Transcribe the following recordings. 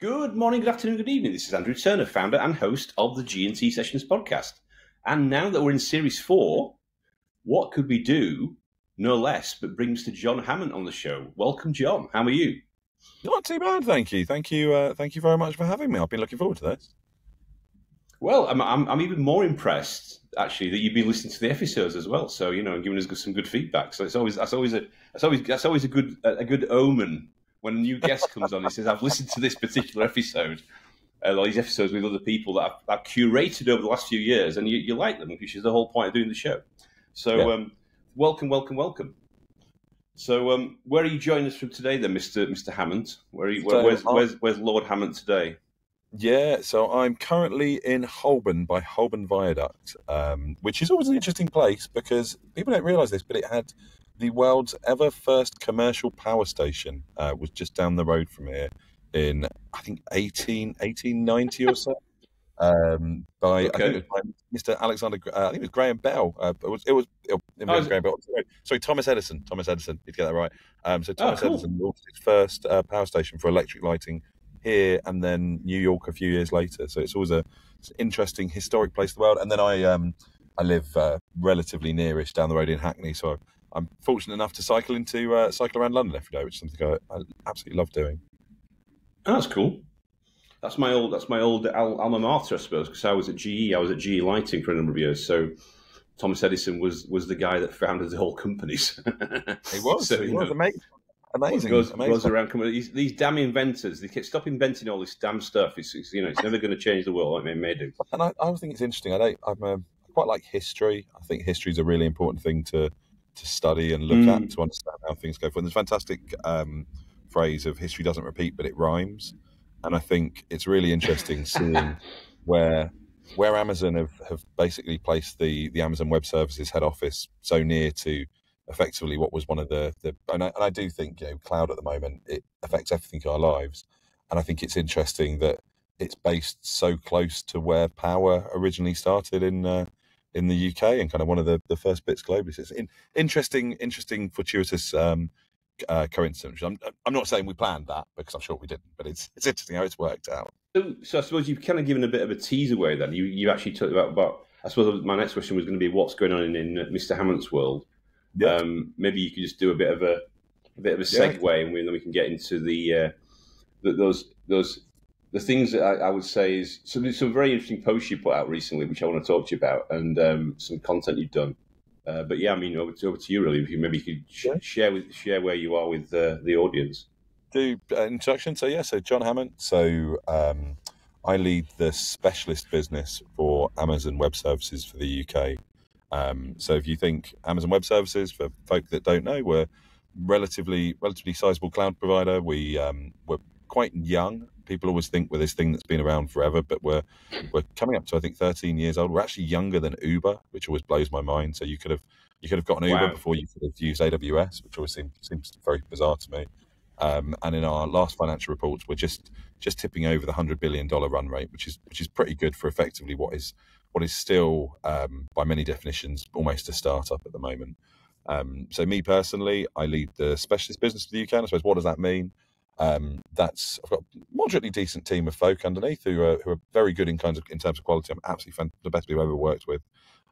Good morning, good afternoon, good evening. This is Andrew Turner, founder and host of the G&T Sessions podcast. And now that we're in series four, what could we do, no less, but bring Mr. Jon Hammant on the show? Welcome, Jon. How are you? Not too bad, thank you. Thank you. Uh, thank you very much for having me. I've been looking forward to this. Well, I'm, I'm, I'm even more impressed actually that you've been listening to the episodes as well. So you know, and giving us some good feedback. So it's always that's always a that's always that's always a good a good omen when a new guest comes on, he says, "I've listened to this particular episode, uh, all these episodes with other people that I've, I've, curated over the last few years, and you, you like them, which is the whole point of doing the show." So, yeah. um, welcome, welcome, welcome. So, um, where are you joining us from today, then, Mister Mister Hammant? Where, you, where where's, where's, where's Lord Hammant today? Yeah, so I'm currently in Holborn by Holborn Viaduct, um, which is always an interesting place because people don't realise this, but it had the world's ever first commercial power station uh, was just down the road from here in I think 18, 1890 or so. Um, by okay. I think it was by Mr. Alexander. Uh, I think it was Graham Bell. Uh, it was it was, it, it was oh, Graham Bell. Sorry, sorry, Thomas Edison. Thomas Edison. Did get that right? Um, so oh, Thomas oh, cool. Edison launched his first uh, power station for electric lighting here, and then New York a few years later. So it's always a it's an interesting historic place in the world. And then I um, I live uh, relatively nearish down the road in Hackney, so I'm fortunate enough to cycle into uh, cycle around London every day, which is something I, I absolutely love doing. Oh, that's cool. That's my old that's my old alma mater, I suppose, because I was at GE. I was at GE Lighting for a number of years. So Thomas Edison was was the guy that founded the whole companies. he was. So, he was amazing. Amazing. Goes, amazing. goes around these, these damn inventors. They stop inventing all this damn stuff. It's, it's you know it's never going to change the world like they may do. And I, I think it's interesting. I don't. I'm a, I quite like history. I think history is a really important thing to to study and look mm. at to understand how things go forward. There's a fantastic um, phrase of history doesn't repeat, but it rhymes. And I think it's really interesting seeing where where Amazon have, have basically placed the, the Amazon Web Services head office so near to effectively what was one of the, the and, I, and I do think you know cloud at the moment it affects everything in our lives, and I think it's interesting that it's based so close to where power originally started in uh, in the UK and kind of one of the, the first bits globally. So it's an interesting, interesting, fortuitous um, uh, coincidence. I'm, I'm not saying we planned that because I'm sure we didn't, but it's it's interesting how it's worked out. So, so I suppose you've kind of given a bit of a tease away. Then you you actually talked about, about I suppose my next question was going to be what's going on in, in Mr. Hammant's world. Yeah. Um, maybe you could just do a bit of a, a bit of a segue, yeah. and then we can get into the, uh, the those those the things that I, I, would say is some there's some very interesting posts you put out recently, which I want to talk to you about, and um, some content you've done. Uh, but yeah, I mean, over to, over to you really. If you maybe you could sh- yeah. share with share where you are with uh, the audience. Do uh, introduction. So yeah, so Jon Hammant. So um, I lead the specialist business for Amazon Web Services for the UK. Um, so if you think Amazon Web Services, for folk that don't know, we're relatively relatively sizable cloud provider. We um, we're quite young people always think we're this thing that's been around forever, but we're we're coming up to I think 13 years old. We're actually younger than Uber, which always blows my mind. So you could have you could have gotten Uber wow. before you could have used AWS, which always seems seems very bizarre to me. Um, and in our last financial reports, we're just just tipping over the hundred billion dollar run rate, which is which is pretty good for effectively what is what is still, um, by many definitions, almost a startup at the moment. Um, so me personally, I lead the specialist business for the UK. And I suppose what does that mean? Um, that's I've got a moderately decent team of folk underneath who are who are very good in kinds of in terms of quality. I'm absolutely the best people I've ever worked with,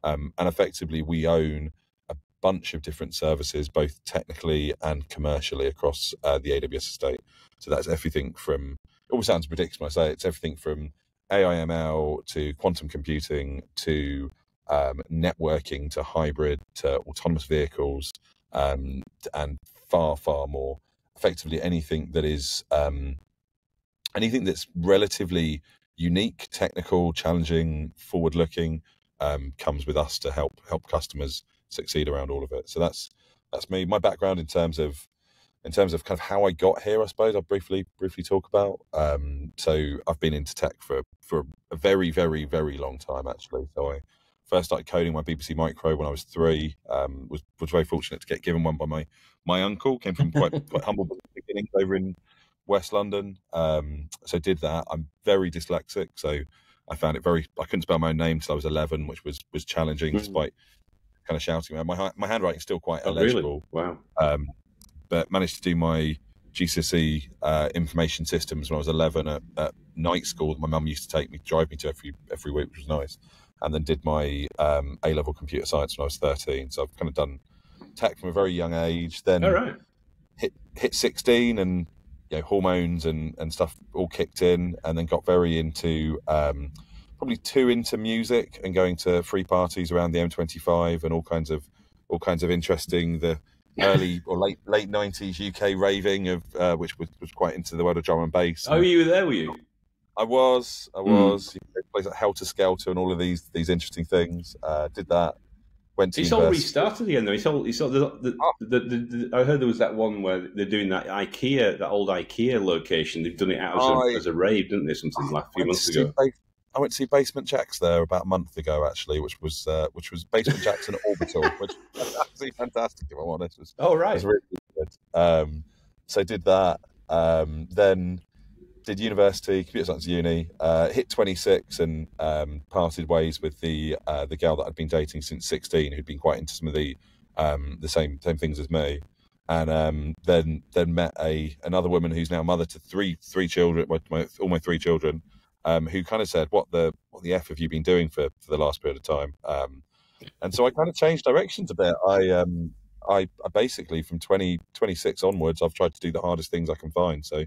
um, and effectively we own a bunch of different services, both technically and commercially across uh, the AWS estate. So that's everything from it all sounds ridiculous when I say it, it's everything from AIML to quantum computing to um, networking to hybrid to autonomous vehicles um, and far far more effectively anything that is um, anything that's relatively unique, technical, challenging, forward-looking um, comes with us to help help customers succeed around all of it. So that's that's me. My background in terms of in terms of kind of how I got here, I suppose I'll briefly briefly talk about. Um, so I've been into tech for for a very very very long time actually. So I first started coding my BBC Micro when I was three. Um, was was very fortunate to get given one by my my uncle. Came from quite quite humble beginnings over in West London. Um, so did that. I'm very dyslexic, so I found it very. I couldn't spell my own name until I was 11, which was was challenging, mm. despite kind of shouting. My my handwriting's still quite oh, illegible. Really? Wow. Um, but managed to do my GCSE uh, information systems when I was 11 at, at night school. My mum used to take me, drive me to every every week, which was nice. And then did my um, A level computer science when I was 13. So I've kind of done tech from a very young age. Then All right. hit hit 16 and you know hormones and and stuff all kicked in and then got very into um probably too into music and going to free parties around the M25 and all kinds of all kinds of interesting the early or late late 90s UK raving of uh, which was, was quite into the world of drum and bass Oh, you were there, were you? I was, I Mm. was. You know, places like Helter Skelter and all of these these interesting things. Uh, did that. Went to It's all restarted again, though. It's all. It's all. The, the, Oh. the, the, the, I heard there was that one where they're doing that IKEA, that old IKEA location. They've done it out as, I- a, as a rave, didn't they? Something like a few months ago. Ba- I went to see Basement Jaxx there about a month ago, actually, which was uh, which was Basement Jaxx and Orbital, which was absolutely fantastic. If I'm honest, it was, Oh it right. was really good. Um, so did that. Um, then did university, computer science uni. Uh, hit 26 and um, parted ways with the uh, the girl that I'd been dating since 16, who'd been quite into some of the um, the same same things as me. And um, then then met a another woman who's now mother to three three children, my, my, all my three children, um, who kind of said, "What the what the f have you been doing for for the last period of time?" Um, and so I kind of changed directions a bit. I um I, I basically from 20, 26 onwards, I've tried to do the hardest things I can find. So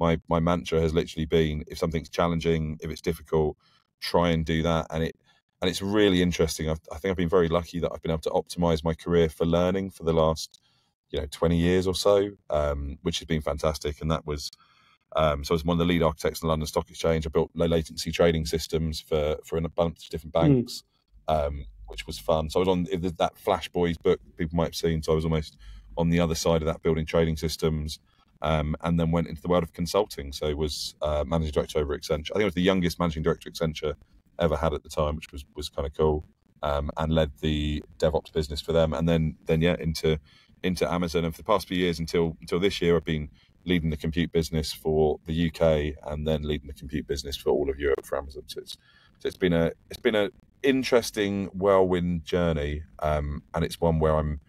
my my mantra has literally been: if something's challenging, if it's difficult, try and do that. And it and it's really interesting. I've, I think I've been very lucky that I've been able to optimize my career for learning for the last you know 20 years or so, um, which has been fantastic. And that was um, so I was one of the lead architects in the London Stock Exchange. I built low latency trading systems for for a bunch of different banks, um, which was fun. So I was on that Flash Boys book people might have seen. So I was almost on the other side of that, building trading systems, um, and then went into the world of consulting. So was uh, managing director over Accenture. I think I was the youngest managing director Accenture ever had at the time, which was was kind of cool. Um, and led the DevOps business for them, and then then yeah into into Amazon. And for the past few years until until this year, I've been leading the compute business for the UK and then leading the compute business for all of Europe for Amazon. So it's so it's been a it's been a interesting whirlwind journey, um, and it's one where I'm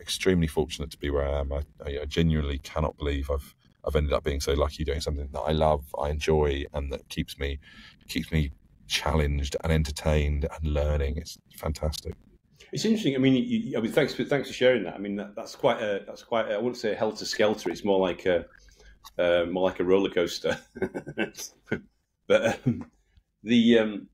extremely fortunate to be where I am. I, I, genuinely cannot believe I've I've ended up being so lucky doing something that I love, I enjoy, and that keeps me keeps me challenged and entertained and learning. It's fantastic. It's interesting. I mean, you- I mean, thanks for thanks for sharing that. I mean, that, that's quite a that's quite. A, I wouldn't say a helter skelter. It's more like a uh, more like a roller coaster. but um, the um,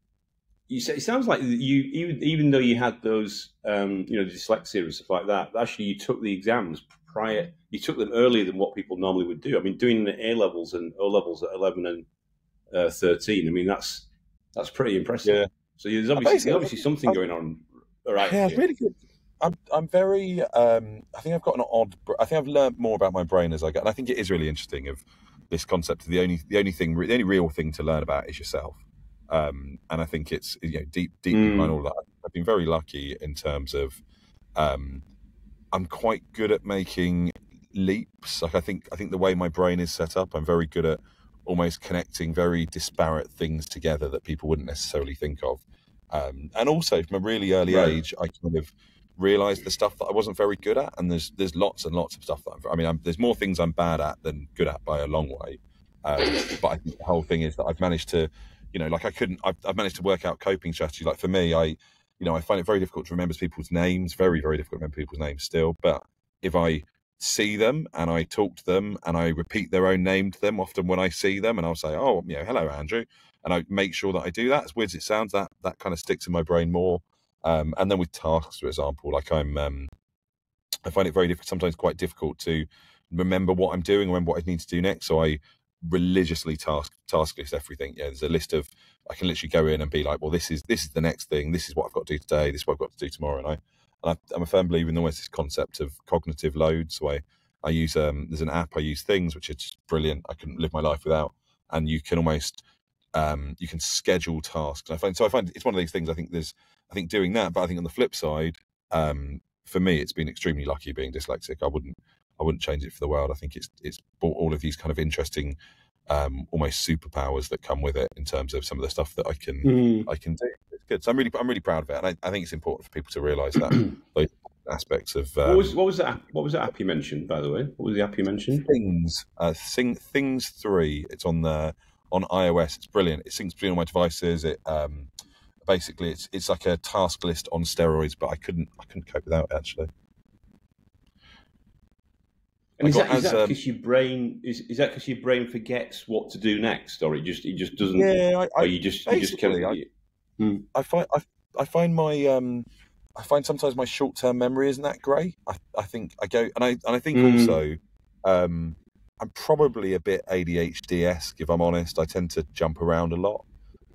you say it sounds like you even even though you had those um, you know dyslexia and stuff like that. Actually, you took the exams prior. You took them earlier than what people normally would do. I mean, doing the A levels and O levels at eleven and uh, thirteen. I mean, that's that's pretty impressive. Yeah. So there's obviously, there's obviously something I'm- going on. All right. Yeah, really good. I'm I'm very um I think I've got an odd I think I've learned more about my brain as I go and I think it is really interesting of this concept of the only the only thing the only real thing to learn about is yourself um and I think it's you know deep deep Mm. behind all that I've been very lucky in terms of um I'm quite good at making leaps like I think I think the way my brain is set up I'm very good at almost connecting very disparate things together that people wouldn't necessarily think of um, and also from a really early Right. age, I kind of realized the stuff that I wasn't very good at, and there's there's lots and lots of stuff that I'm, I mean, I'm, there's more things I'm bad at than good at by a long way. Um, but I think the whole thing is that I've managed to, you know, like I couldn't, I've, I've managed to work out coping strategies Like for me, I, you know, I find it very difficult to remember people's names, very very difficult to remember people's names still. But if I see them and I talk to them and I repeat their own name to them, often when I see them, and I'll say, "Oh, you know, hello, Andrew," and I make sure that I do that. As weird as it sounds, that that kind of sticks in my brain more. Um, and then with tasks, for example, like I'm, um, I find it very difficult, sometimes quite difficult to remember what I'm doing, remember what I need to do next. So I religiously task task list everything. Yeah, there's a list of I can literally go in and be like, well, this is this is the next thing. This is what I've got to do today. This is what I've got to do tomorrow. And I and I, I'm a firm believer in almost this concept of cognitive load. So I I use um there's an app I use things which is brilliant. I couldn't live my life without, and you can almost um, you can schedule tasks. I find so. I find it's one of these things. I think there's. I think doing that, but I think on the flip side, um, for me, it's been extremely lucky being dyslexic. I wouldn't. I wouldn't change it for the world. I think it's it's brought all of these kind of interesting, um, almost superpowers that come with it in terms of some of the stuff that I can Mm. I can do. It's good. So I'm really I'm really proud of it, and I, I think it's important for people to realise that those aspects of what um, was what was that? What was that app you mentioned? By the way, what was the app you mentioned? things. Uh, Thing, things three. It's on the on iOS. It's brilliant. It syncs between all my devices. It um, basically it's it's like a task list on steroids. But I couldn't I couldn't cope without it actually. And I is that, is that um, because your brain is is that because your brain forgets what to do next, or it just it just doesn't? Yeah, I, or I, you just you just kind basically, of I find I, I find my um I find sometimes my short term memory isn't that great. I, I think I go and I and I think Mm. also um I'm probably a bit ADHD esque if I'm honest. I tend to jump around a lot,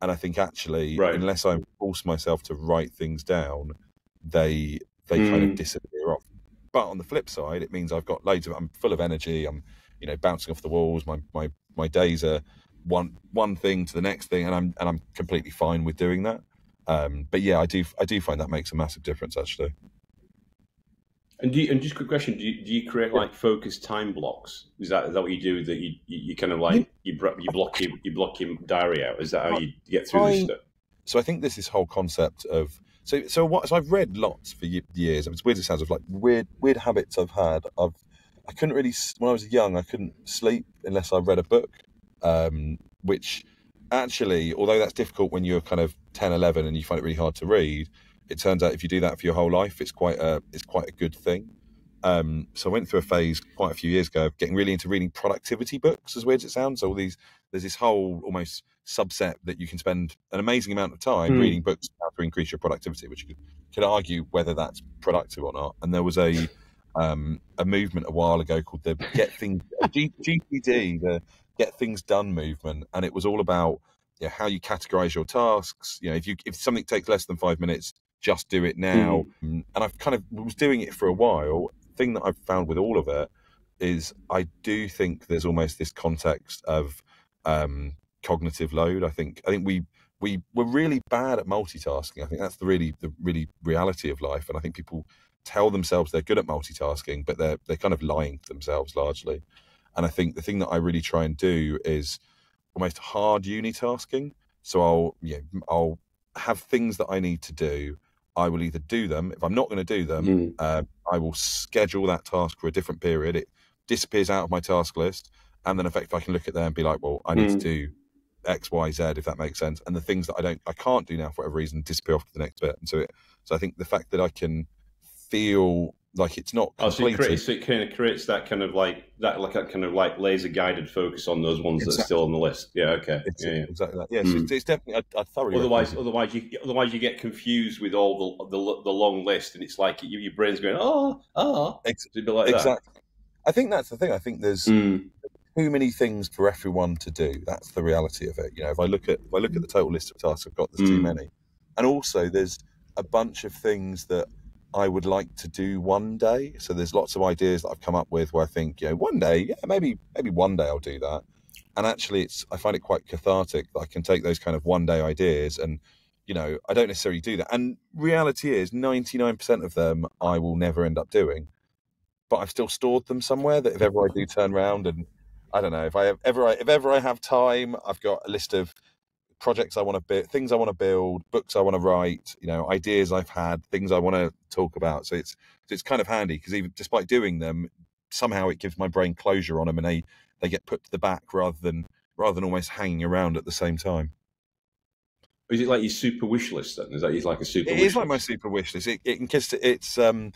and I think actually Right. unless I force myself to write things down, they they kind Mm. of disappear off. But on the flip side, it means I've got loads of I'm full of energy. I'm you know bouncing off the walls. My my my days are one one thing to the next thing, and I'm and I'm completely fine with doing that. Um, but yeah, I do I do find that makes a massive difference actually. And do you, and just a quick question: Do you, do you create like focused time blocks? Is that is that what you do? That you you, you kind of like you you block your you block your diary out? Is that how you get through this stuff? So I think this this whole concept of so so what so I've read lots for years. It's weird it sounds of like weird weird habits I've had. I've I couldn't really when I was young I couldn't sleep unless I read a book, um, which actually although that's difficult when you're kind of 10, 11 and you find it really hard to read. It turns out if you do that for your whole life, it's quite a it's quite a good thing. Um, so I went through a phase quite a few years ago of getting really into reading productivity books, as weird as it sounds. So all these there's this whole almost subset that you can spend an amazing amount of time Hmm. reading books how to increase your productivity, which you could, could argue whether that's productive or not. And there was a um, a movement a while ago called the Get Things G, GTD, the Get Things Done movement, and it was all about you know, how you categorize your tasks. You know, if you if something takes less than five minutes, just do it now. Mm, And I've kind of was doing it for a while. Thing that I've found with all of it is I do think there's almost this context of um, cognitive load. I think I think we we we're really bad at multitasking. I think that's the really the really reality of life. And I think people tell themselves they're good at multitasking, but they're they're kind of lying to themselves largely. And I think the thing that I really try and do is almost hard unitasking. So I'll yeah I'll have things that I need to do. I will either do them. If I'm not going to do them, Mm. uh, I will schedule that task for a different period. It disappears out of my task list, and then effectively I can look at there and be like, well, I need Mm. to do X, Y, Z, if that makes sense. And the things that I don't, I can't do now for whatever reason, disappear off to the next bit. And so, it, so I think the fact that I can feel like it's not Oh, so it, creates, so it kind of creates that kind of like that, like that kind of like laser guided focus on those ones that are still on the list. Yeah, okay. It's Yeah, yeah. exactly that. Yeah, so Mm. it's, it's definitely. I, I thoroughly. Otherwise, otherwise you otherwise you get confused with all the the, the long list, and it's like you, your brain's going, oh, oh, it. Ex- it'd be like exactly. I think that's the thing. I think there's. Mm. Too many things for everyone to do. That's the reality of it. You know, if I look at if I look at the total list of tasks I've got, there's too Mm. many. And also, there's a bunch of things that I would like to do one day. So there's lots of ideas that I've come up with where I think, you know, one day, yeah, maybe maybe one day I'll do that. And actually, it's I find it quite cathartic that I can take those kind of one day ideas and you know, I don't necessarily do that. And reality is, 99% of them I will never end up doing. But I've still stored them somewhere that if ever I do turn around and I don't know if I have ever I, if ever I have time, I've got a list of projects I want to build, things I want to build, books I want to write, you know, ideas I've had, things I want to talk about. So it's it's kind of handy because even despite doing them, somehow it gives my brain closure on them and they they get put to the back rather than rather than almost hanging around at the same time. Is it like your super wish list then? Is that is like a super It wish is like my super wish list. It, it consists it's um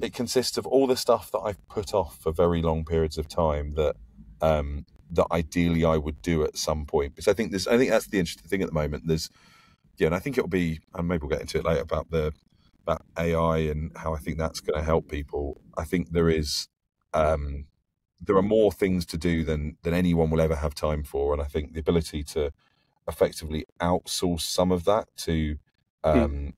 it consists of all the stuff that I've put off for very long periods of time that um that ideally I would do at some point. Because I think there's I think that's the interesting thing at the moment. There's yeah, and I think it'll be and maybe we'll get into it later about the about AI and how I think that's going to help people. I think there is um there are more things to do than than anyone will ever have time for, and I think the ability to effectively outsource some of that to um,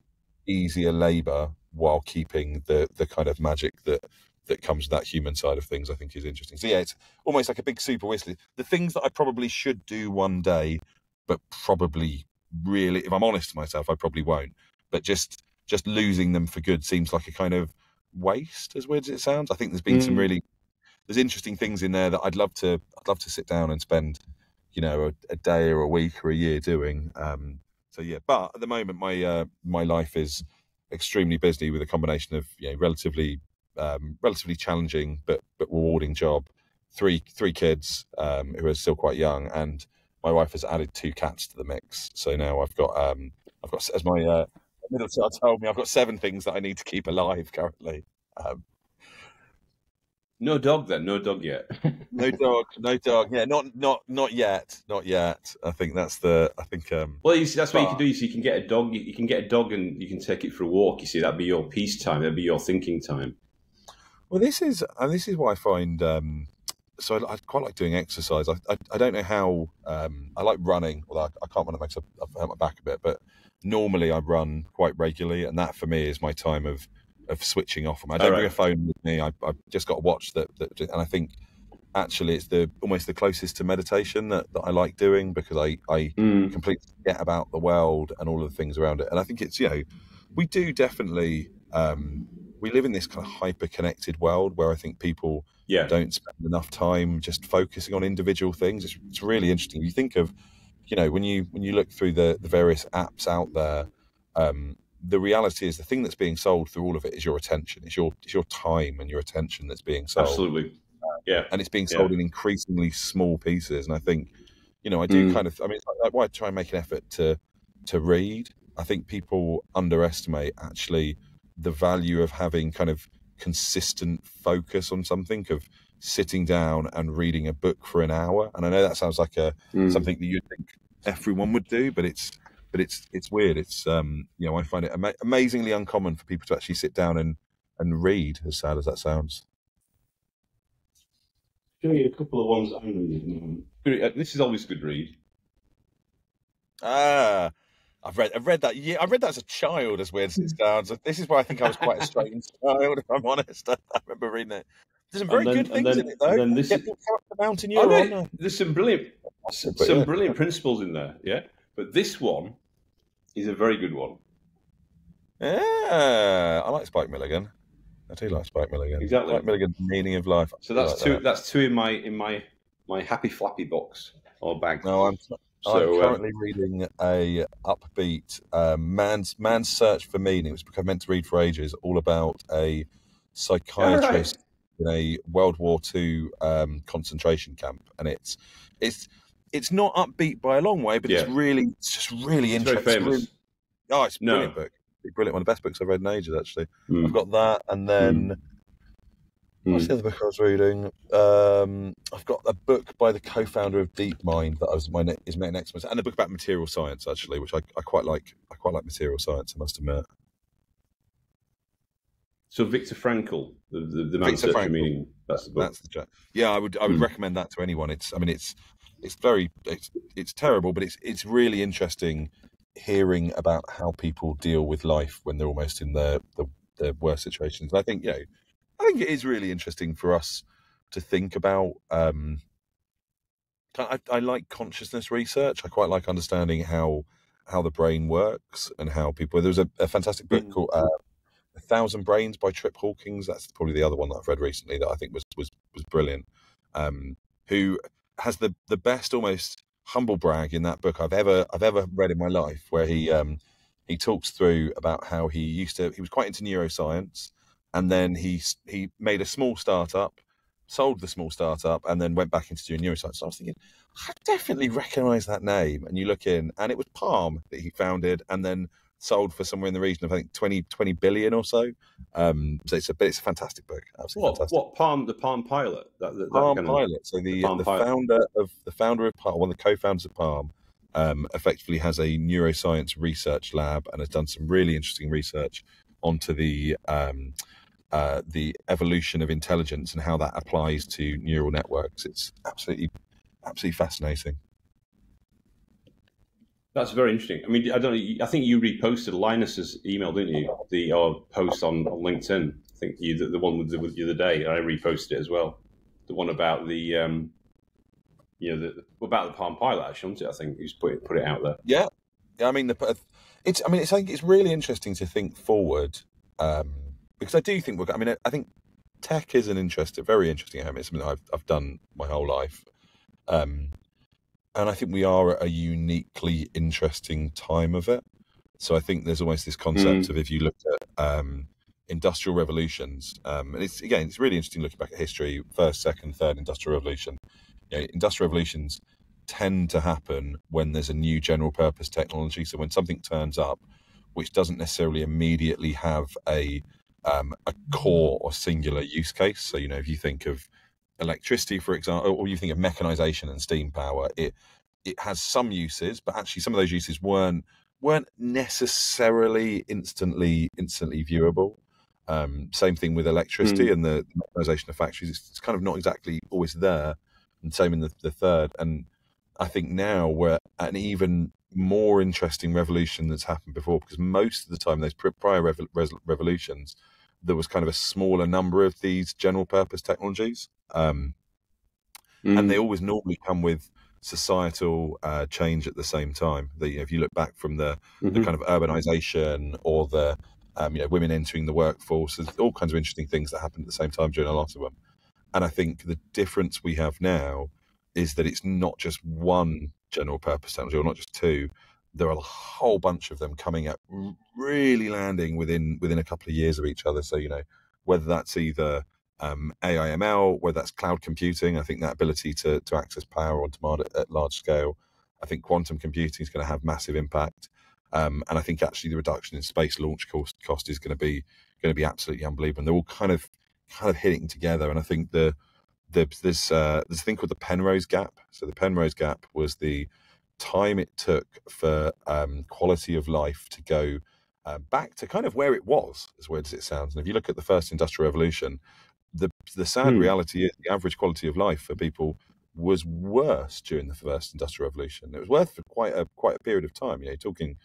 easier labor while keeping the the kind of magic that that comes with that human side of things, I think is interesting. So yeah, it's almost like a big super wish list. The things that I probably should do one day, but probably really, if I'm honest to myself, I probably won't. But just just losing them for good seems like a kind of waste, as weird as it sounds. I think there's been some Mm. really there's interesting things in there that I'd love to I'd love to sit down and spend, you know, a, a day or a week or a year doing. Um, so yeah, but at the moment my uh, my life is extremely busy with a combination of you know relatively um, relatively challenging but but rewarding job. Three three kids um, who are still quite young, and my wife has added two cats to the mix. So now I've got um, I've got as my uh, middle child told me I've got seven things that I need to keep alive currently. Um, no dog then, no dog yet. no dog, no dog. Yeah, not not not yet, not yet. I think that's the. I think. um Well, you see, that's what you can do. So you can get a dog. You can get a dog, and you can take it for a walk. You see, that'd be your peace time. That'd be your thinking time. Well, this is and this is why I find. um so I, I quite like doing exercise. I, I, I don't know how um, I like running. Although I, I can't run. It makes I've hurt my back a bit. But normally I run quite regularly, and that for me is my time of of switching off. I don't right. bring a phone with me. I, have just got a watch that, that, and I think actually it's the almost the closest to meditation that, that I like doing because I I mm. completely forget about the world and all of the things around it. And I think it's you know we do definitely um, we live in this kind of hyper connected world where I think people yeah. don't spend enough time just focusing on individual things. It's, it's really interesting. You think of you know when you when you look through the the various apps out there. Um, the reality is the thing that's being sold through all of it is your attention. It's your it's your time and your attention that's being sold. Absolutely. Yeah. And it's being sold yeah. in increasingly small pieces. And I think, you know, I do mm. kind of I mean like, why try and make an effort to to read. I think people underestimate actually the value of having kind of consistent focus on something of sitting down and reading a book for an hour. And I know that sounds like a mm. something that you'd think everyone would do, but it's but it's it's weird. It's um, you know I find it ama- amazingly uncommon for people to actually sit down and and read. As sad as that sounds. Show you a couple of ones I'm reading. Uh, this is always good read. Ah, I've read I've read that. Yeah, I read that as a child. As weird as it sounds, this is why I think I was quite a strange child. If I'm honest, I, remember reading it. There's some very then, good things then, in it, though. Then this, Get the mountain you oh, no, There's some brilliant, some yeah. brilliant principles in there. Yeah, but this one is a very good one. Yeah, I like Spike Milligan. I do like Spike Milligan. Exactly. Spike Milligan's meaning of life. So that's like two. That. That's two in my in my my happy flappy box or bag. No, I'm. So, I'm um, currently um, reading a upbeat um, man's man's search for meaning, which I've meant to read for ages, all about a psychiatrist right. in a World War II um, concentration camp, and it's it's it's not upbeat by a long way, but yeah. it's really, it's just really it's interesting. Really, oh, it's a no. brilliant book. Brilliant, one of the best books I've read in ages. Actually, mm. I've got that, and then mm. What's the other book I was reading? Um, I've got a book by the co-founder of DeepMind that I was my ne- is my next one, and a book about material science actually, which I, I quite like. I quite like material science. I must admit. So Viktor Frankl, the the, the man Frankl. meaning. That's the book. That's the yeah. I would I would mm. recommend that to anyone. It's I mean it's it's very it's it's terrible, but it's it's really interesting hearing about how people deal with life when they're almost in their the, their worst situations. And I think you know, I think it is really interesting for us to think about. Um, I, I like consciousness research. I quite like understanding how how the brain works and how people. There was a, a fantastic book mm. called uh, "A Thousand Brains" by Trip Hawkins. That's probably the other one that I've read recently that I think was was was brilliant. Um, who has the the best almost humble brag in that book I've ever I've ever read in my life, where he um, he talks through about how he used to he was quite into neuroscience, and then he he made a small startup, sold the small startup, and then went back into doing neuroscience. So I was thinking, I definitely recognise that name, and you look in, and it was Palm that he founded, and then sold for somewhere in the region of I think 20, 20 billion or so. Um, so it's a it's a fantastic book. Absolutely what fantastic. what Palm the Palm Pilot that, that, Palm that Pilot. Of, so the the, the founder of the founder of Palm, one of the co-founders of Palm, um, effectively has a neuroscience research lab and has done some really interesting research onto the um, uh, the evolution of intelligence and how that applies to neural networks. It's absolutely absolutely fascinating. That's very interesting. I mean, I don't. I think you reposted Linus's email, didn't you? The or post on, on LinkedIn. I think you the, the one with the, with the other day. I reposted it as well. The one about the um, you know, the, about the Palm Pilot. Actually, I think he's put it put it out there. Yeah, yeah. I mean, the it's. I mean, it's. I think it's really interesting to think forward um, because I do think we're. I mean, I think tech is an interesting, very interesting. area. It's something I've I've done my whole life. Um, and I think we are at a uniquely interesting time of it. So I think there's almost this concept mm. of if you look at um, industrial revolutions, um, and it's again, it's really interesting looking back at history, first, second, third industrial revolution. You know, industrial revolutions tend to happen when there's a new general purpose technology. So when something turns up, which doesn't necessarily immediately have a um, a core or singular use case. So you know, if you think of electricity, for example, or you think of mechanization and steam power, it it has some uses, but actually some of those uses weren't weren't necessarily instantly instantly viewable. Um, same thing with electricity mm. and the mechanization of factories. It's, it's, kind of not exactly always there. And same in the, the third. And I think now we're at an even more interesting revolution that's happened before because most of the time, those prior rev- revolutions, there was kind of a smaller number of these general purpose technologies. Um, mm. And they always normally come with societal uh, change at the same time. The, you know, if you look back from the, mm-hmm. the kind of urbanization or the um, you know women entering the workforce, there's all kinds of interesting things that happened at the same time during a lot of them. And I think the difference we have now is that it's not just one general purpose technology or not just two. There are a whole bunch of them coming up, really landing within within a couple of years of each other. So you know whether that's either um, AIML, whether that's cloud computing. I think that ability to, to access power on demand at, at large scale. I think quantum computing is going to have massive impact. Um, and I think actually the reduction in space launch cost, cost is going to be going to be absolutely unbelievable. And they're all kind of kind of hitting together. And I think the, the there's uh, a thing called the Penrose gap. So the Penrose gap was the time it took for um, quality of life to go uh, back to kind of where it was, as weird as it sounds. And if you look at the first industrial revolution, the the sad hmm. reality is the average quality of life for people was worse during the first industrial revolution. It was worse for quite a quite a period of time. You know, talking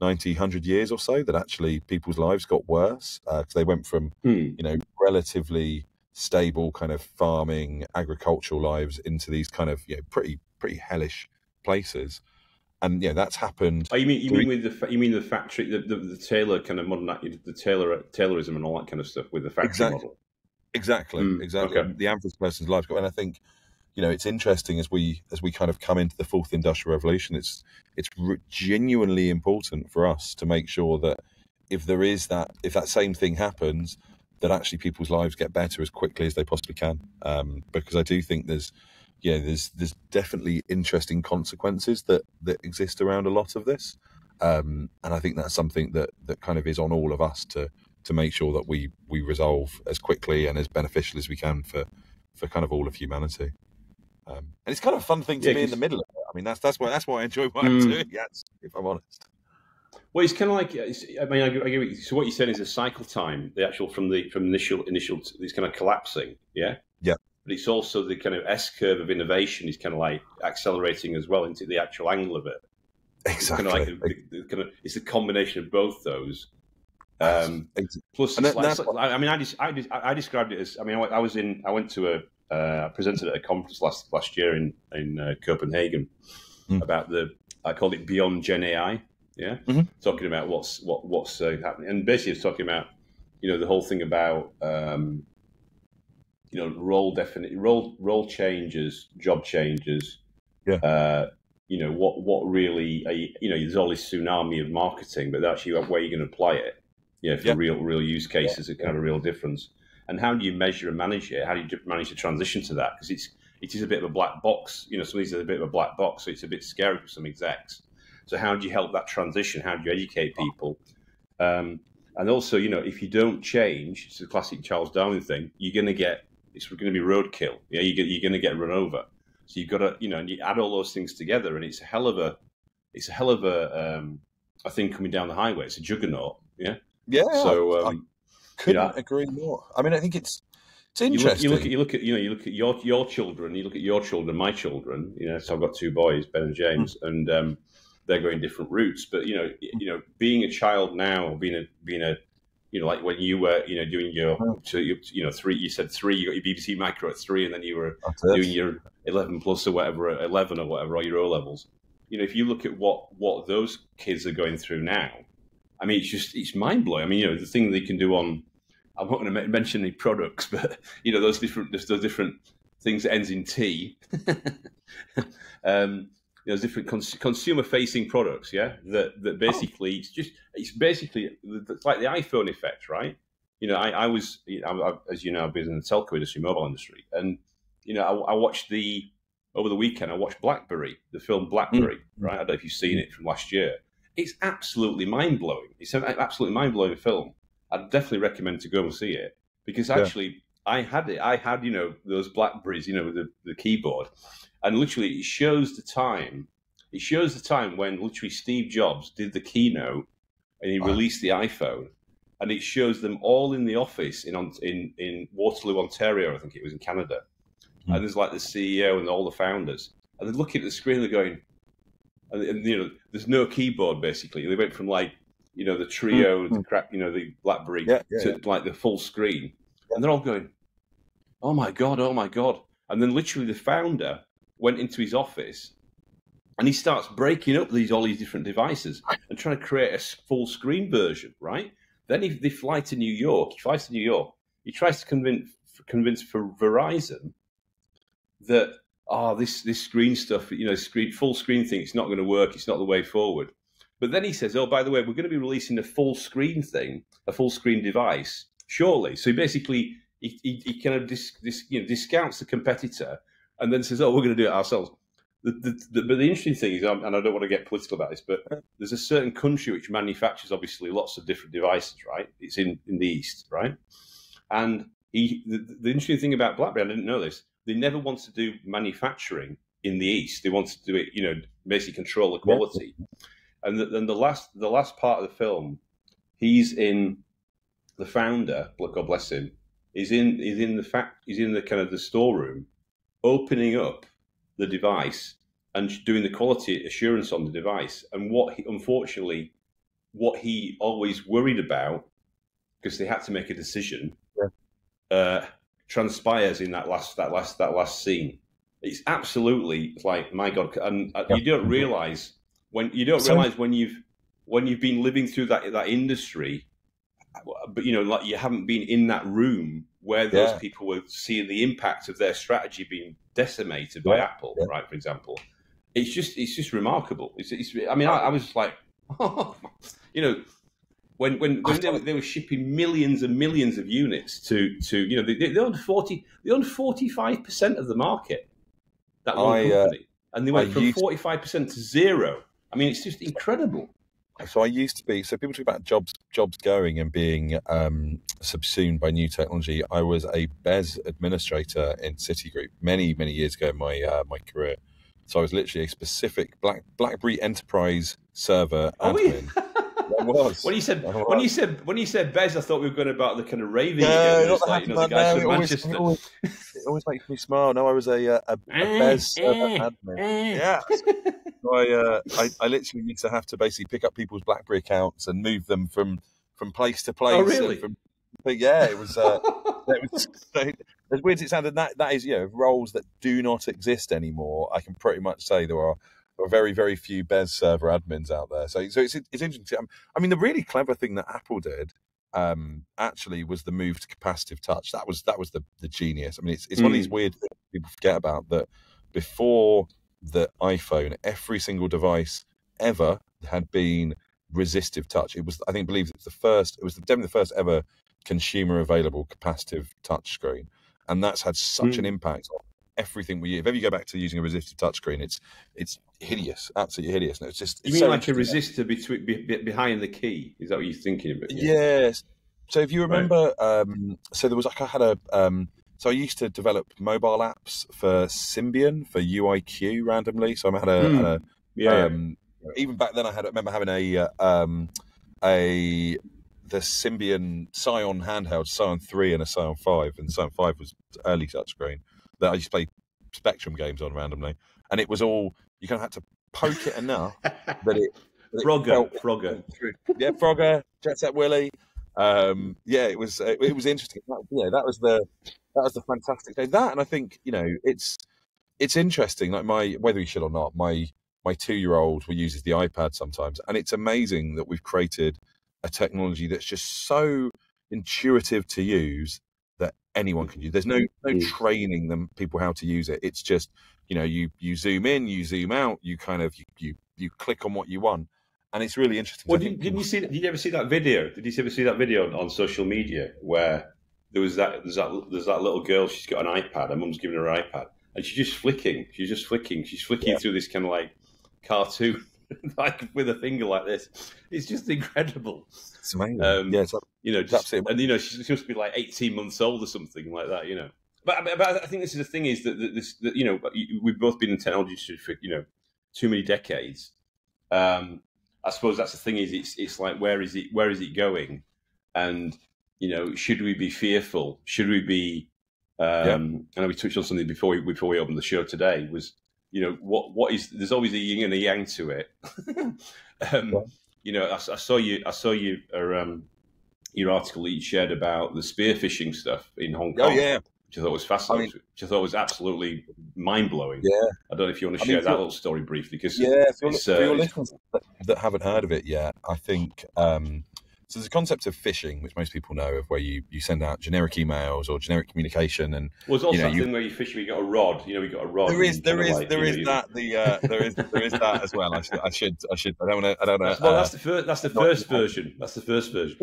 90, 100 years or so that actually people's lives got worse because uh, they went from hmm. you know relatively stable kind of farming agricultural lives into these kind of you know pretty pretty hellish places and yeah, that's happened. Oh, you mean you mean with the you mean the factory, the, the, the Taylor kind of modern, the Taylor Taylorism and all that kind of stuff with the factory exactly. model. Exactly, mm, exactly. Okay. The average person's life, and I think you know it's interesting as we as we kind of come into the fourth industrial revolution. It's it's genuinely important for us to make sure that if there is that if that same thing happens, that actually people's lives get better as quickly as they possibly can. Um, because I do think there's yeah there's there's definitely interesting consequences that that exist around a lot of this. Um, and I think that's something that that kind of is on all of us to to make sure that we we resolve as quickly and as beneficial as we can for for kind of all of humanity. Um, and it's kind of a fun thing to yeah, be in the middle of it. I mean, that's that's why that's why I enjoy what mm. I'm doing. Yes, if I'm honest. Well, it's kind of like I mean, I, I, so what you're saying is a cycle time, the actual from the from initial initial, it's kind of collapsing, yeah, yeah. But it's also the kind of S curve of innovation is kind of like accelerating as well into the actual angle of it. Exactly. It's kind of like the, the, kind of it's a combination of both those um, plus, like, I mean, I, I, I, described it as. I mean, I, was in. I went to a. Uh, I presented at a conference last last year in in uh, Copenhagen mm. about the. I called it Beyond Gen AI. Yeah, mm-hmm. talking about what's what what's uh, happening, and basically it's talking about you know the whole thing about um, you know role definite role role changes, job changes. Yeah. Uh, you know what what really you, you know there's all this tsunami of marketing, but actually where are you going to apply it? yeah, for real real use cases, yeah. it can have a real difference. And how do you measure and manage it? How do you manage to transition to that? Because it's it is a bit of a black box. You know, some of these are a bit of a black box, so it's a bit scary for some execs. So how do you help that transition? How do you educate people? Um, and also, you know, if you don't change, it's a classic Charles Darwin thing. You're going to get it's going to be roadkill. Yeah, you get, you're going to get run over. So you've got to, you know, and you add all those things together, and it's a hell of a, it's a hell of a, um, a thing coming down the highway. It's a juggernaut. Yeah. Yeah. So um, I couldn't you know, agree more. I mean, I think it's it's interesting. You look, you look, at you look at you know you look at your your children. You look at your children, my children. You know, so I've got two boys, Ben and James, mm. and um, they're going different routes. But you know, you know, being a child now, being a being a you know, like when you were, you know, doing your, so you, you know, three, you said three, you got your BBC Micro at three, and then you were doing your 11 plus or whatever, 11 or whatever, or your O levels. You know, if you look at what, what those kids are going through now, I mean, it's just it's mind blowing. I mean, you know, the thing they can do on I'm not going to mention any products, but you know, those different those different things that ends in T. um, there's different cons- consumer facing products, yeah. That that basically oh. it's just it's basically it's like the iPhone effect, right? You know, I, I was you know, I, as you know, I've been in the telco industry, mobile industry, and you know, I, I watched the over the weekend. I watched Blackberry, the film Blackberry, mm-hmm. right? I don't know if you've seen it from last year. It's absolutely mind blowing. It's an absolutely mind blowing film. I'd definitely recommend to go and see it because actually yeah. I had it. I had you know those Blackberries, you know, with the, the keyboard, and literally it shows the time. It shows the time when literally Steve Jobs did the keynote and he wow. released the iPhone, and it shows them all in the office in in in Waterloo, Ontario. I think it was in Canada, mm. and there's like the CEO and all the founders, and they're looking at the screen, they're going, and, and you know, there's no keyboard basically. They went from like you know the trio, mm. the crap, you know the BlackBerry yeah, yeah, to yeah. like the full screen, and they're all going, "Oh my god, oh my god!" And then literally the founder went into his office and he starts breaking up these all these different devices and trying to create a full screen version, right? Then he, they fly to New York. He flies to New York. He tries to convince convince for Verizon that oh this this screen stuff, you know, screen full screen thing, it's not going to work. It's not the way forward. But then he says, oh by the way, we're going to be releasing a full screen thing, a full screen device surely. So basically, he, he, he kind of dis, dis, you know, discounts the competitor and then says, "Oh, we're going to do it ourselves." The, the, the, but the interesting thing is, and I don't want to get political about this, but there's a certain country which manufactures obviously lots of different devices, right? It's in, in the east, right? And he, the, interesting thing about BlackBerry, I didn't know this, they never want to do manufacturing in the east. They want to do it, you know, basically control the quality. And then the last, the last part of the film, he's in the founder, God bless him, is in is in the fact he's in the kind of the storeroom, opening up the device and doing the quality assurance on the device. And what he, unfortunately, what he always worried about, because they had to make a decision, yeah. uh, transpires in that last that last that last scene. It's absolutely like my God, and uh, yeah. you don't realize when you don't realize when you've when you've been living through that that industry but you know, like you haven't been in that room where those yeah. people were seeing the impact of their strategy being decimated by yeah. Apple, yeah. right? For example, it's just it's just remarkable. It's, it's I mean, I, I was like, you know, when when, when they, were, they were shipping millions and millions of units to to you know they, they owned forty they owned forty five percent of the market that one I, uh, company, uh, and they went I from forty five percent to zero. I mean, it's just incredible. So I used to be. So people talk about jobs, jobs going and being um, subsumed by new technology. I was a BES administrator in Citigroup many, many years ago in my uh, my career. So I was literally a specific Black BlackBerry Enterprise server oh, admin. Was. When you said when you said when you said BES, I thought we were going about the kind of raving. No, not like, you know, no, from Manchester. It always, it always, makes me smile. No, I was a uh, a, a, a BES server admin. Yeah. So I, uh, I, I literally used to have to basically pick up people's BlackBerry accounts and move them from from place to place. Oh, really? From, but yeah, it was. Uh, it was as weird as it sounded, that that is you know roles that do not exist anymore. I can pretty much say there are there are very very few BES server admins out there. So so it's it's interesting. I mean, the really clever thing that Apple did um, actually was the move to capacitive touch. That was that was the the genius. I mean, it's it's mm. one of these mm. weird things people forget about that before the iPhone, every single device ever had been resistive touch. It was, I think, believe it's the first. It was definitely the first ever consumer available capacitive touch screen, and that's had such mm. an impact on everything we. If ever you go back to using a resistive touch screen, it's it's hideous, absolutely hideous. No, it's just. You mean so like a resistor between be, behind the key? Is that what you're thinking about? Yeah. Yes. So if you remember, right. um, so there was like I had a um, so I used to develop mobile apps for Symbian for UIQ randomly. So I had a, mm. a yeah. Um, even back then I had I remember having a uh, um, a the Symbian Psion handheld, Psion three and a Psion five, and Psion five was early touchscreen that I used to play Spectrum games on randomly, and it was all you kind of had to poke it enough that it. Frogger, Frogger, yeah, Frogger, Jet Set Willy, um, yeah, it was it, it was interesting. That, yeah, that was the that was the fantastic day. That and I think you know it's it's interesting. Like my whether you should or not, my my two year old who uses the iPad sometimes, and it's amazing that we've created a technology that's just so intuitive to use that anyone can use. There's no no mm. training them people how to use it. It's just you know you you zoom in, you zoom out, you kind of you you, you click on what you want, and it's really interesting. Well, did, did you see? Did you ever see that video? Did you ever see that video on, on social media where there was that there's that there's that little girl? She's got an iPad. Her mum's giving her an iPad, and she's just flicking. She's just flicking. She's flicking yeah. through this kind of like cartoon, like with a finger like this. It's just incredible. It's amazing. Um, yeah, it's, you know, just, and you know, she's supposed to be like 18 months old or something like that. You know, but, but I think this is the thing is that, that this, that, you know, we've both been in technology for you know too many decades. Um, I suppose that's the thing is it's it's like where is it where is it going, and you know, should we be fearful? Should we be? Um, I know we touched on something before we, before we opened the show today. Was you know what what is there's always a yin and a yang to it. um, yeah. You know, I, I, saw you I saw you uh, um, your article that you shared about the spearphishing stuff in Hong oh, Kong. Oh yeah, which I thought was fascinating, I mean, which I thought was absolutely mind blowing. Yeah, I don't know if you want to share mean, that little story briefly, because yeah, for, uh, for your listeners that haven't heard of it yet, I think um, so. There's a concept of phishing, which most people know of, where you, you send out generic emails or generic communication, and well, there's also you know, that thing where you fish, you got a rod. You know, we got a rod. There is, there is, like, there is know, that. The uh, there is, there is that as well. I should, I should, I should. I don't want to. I don't know. Well, uh, that's the first. That's the first version. That's the first version.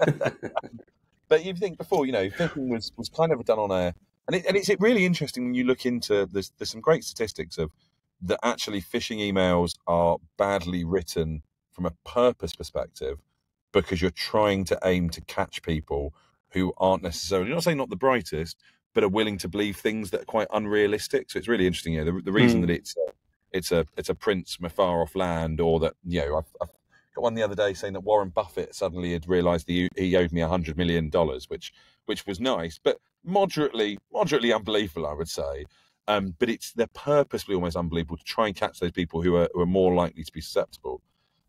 but you think before, you know, phishing was was kind of done on a and it, and it's really interesting when you look into there's there's some great statistics of that actually phishing emails are badly written from a purpose perspective because you're trying to aim to catch people who aren't necessarily not saying not the brightest but are willing to believe things that are quite unrealistic so it's really interesting you know the, the reason mm. that it's it's a it's a prince from a far off land or that you know I've, I've got one the other day saying that Warren Buffett suddenly had realized he, he owed me hundred million dollars which which was nice but moderately, moderately unbelievable, I would say. Um, but it's they're purposely almost unbelievable to try and catch those people who are, who are more likely to be susceptible.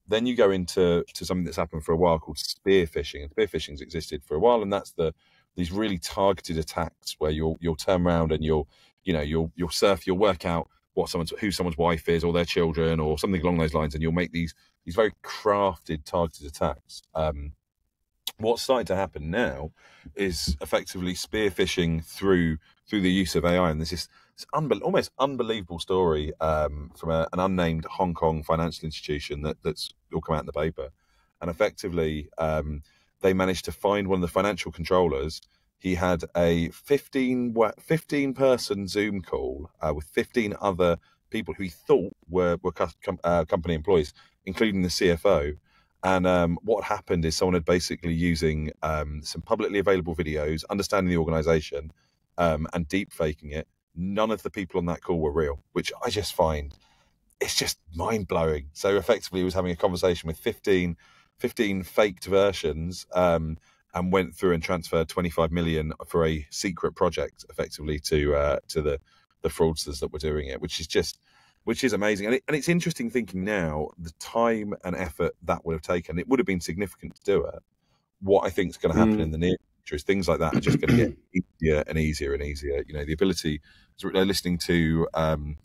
Then you go into to something that's happened for a while called spear phishing, and spear phishing's existed for a while, and that's the these really targeted attacks where you'll you'll turn around and you'll you know you'll you'll surf, you'll work out what someone's who someone's wife is or their children or something along those lines, and you'll make these these very crafted targeted attacks. Um, what's starting to happen now is effectively spear phishing through through the use of AI, and this is this unbe- almost unbelievable story um, from a, an unnamed Hong Kong financial institution that, that's all come out in the paper, and effectively um, they managed to find one of the financial controllers. He had a 15, 15 person Zoom call uh, with 15 other people who he thought were, were com- uh, company employees, including the CFO and um, what happened is someone had basically using um, some publicly available videos, understanding the organization, um, and deep faking it. None of the people on that call were real, which I just find it's just mind blowing. So effectively, he was having a conversation with 15, 15 faked versions um, and went through and transferred 25 million for a secret project effectively to uh, to the, the fraudsters that were doing it, which is just which is amazing. And, it, and it's interesting thinking now the time and effort that would have taken. It would have been significant to do it. What I think is going to happen mm. in the near future is things like that are just going to get easier and easier and easier. You know, the ability. They're listening to um,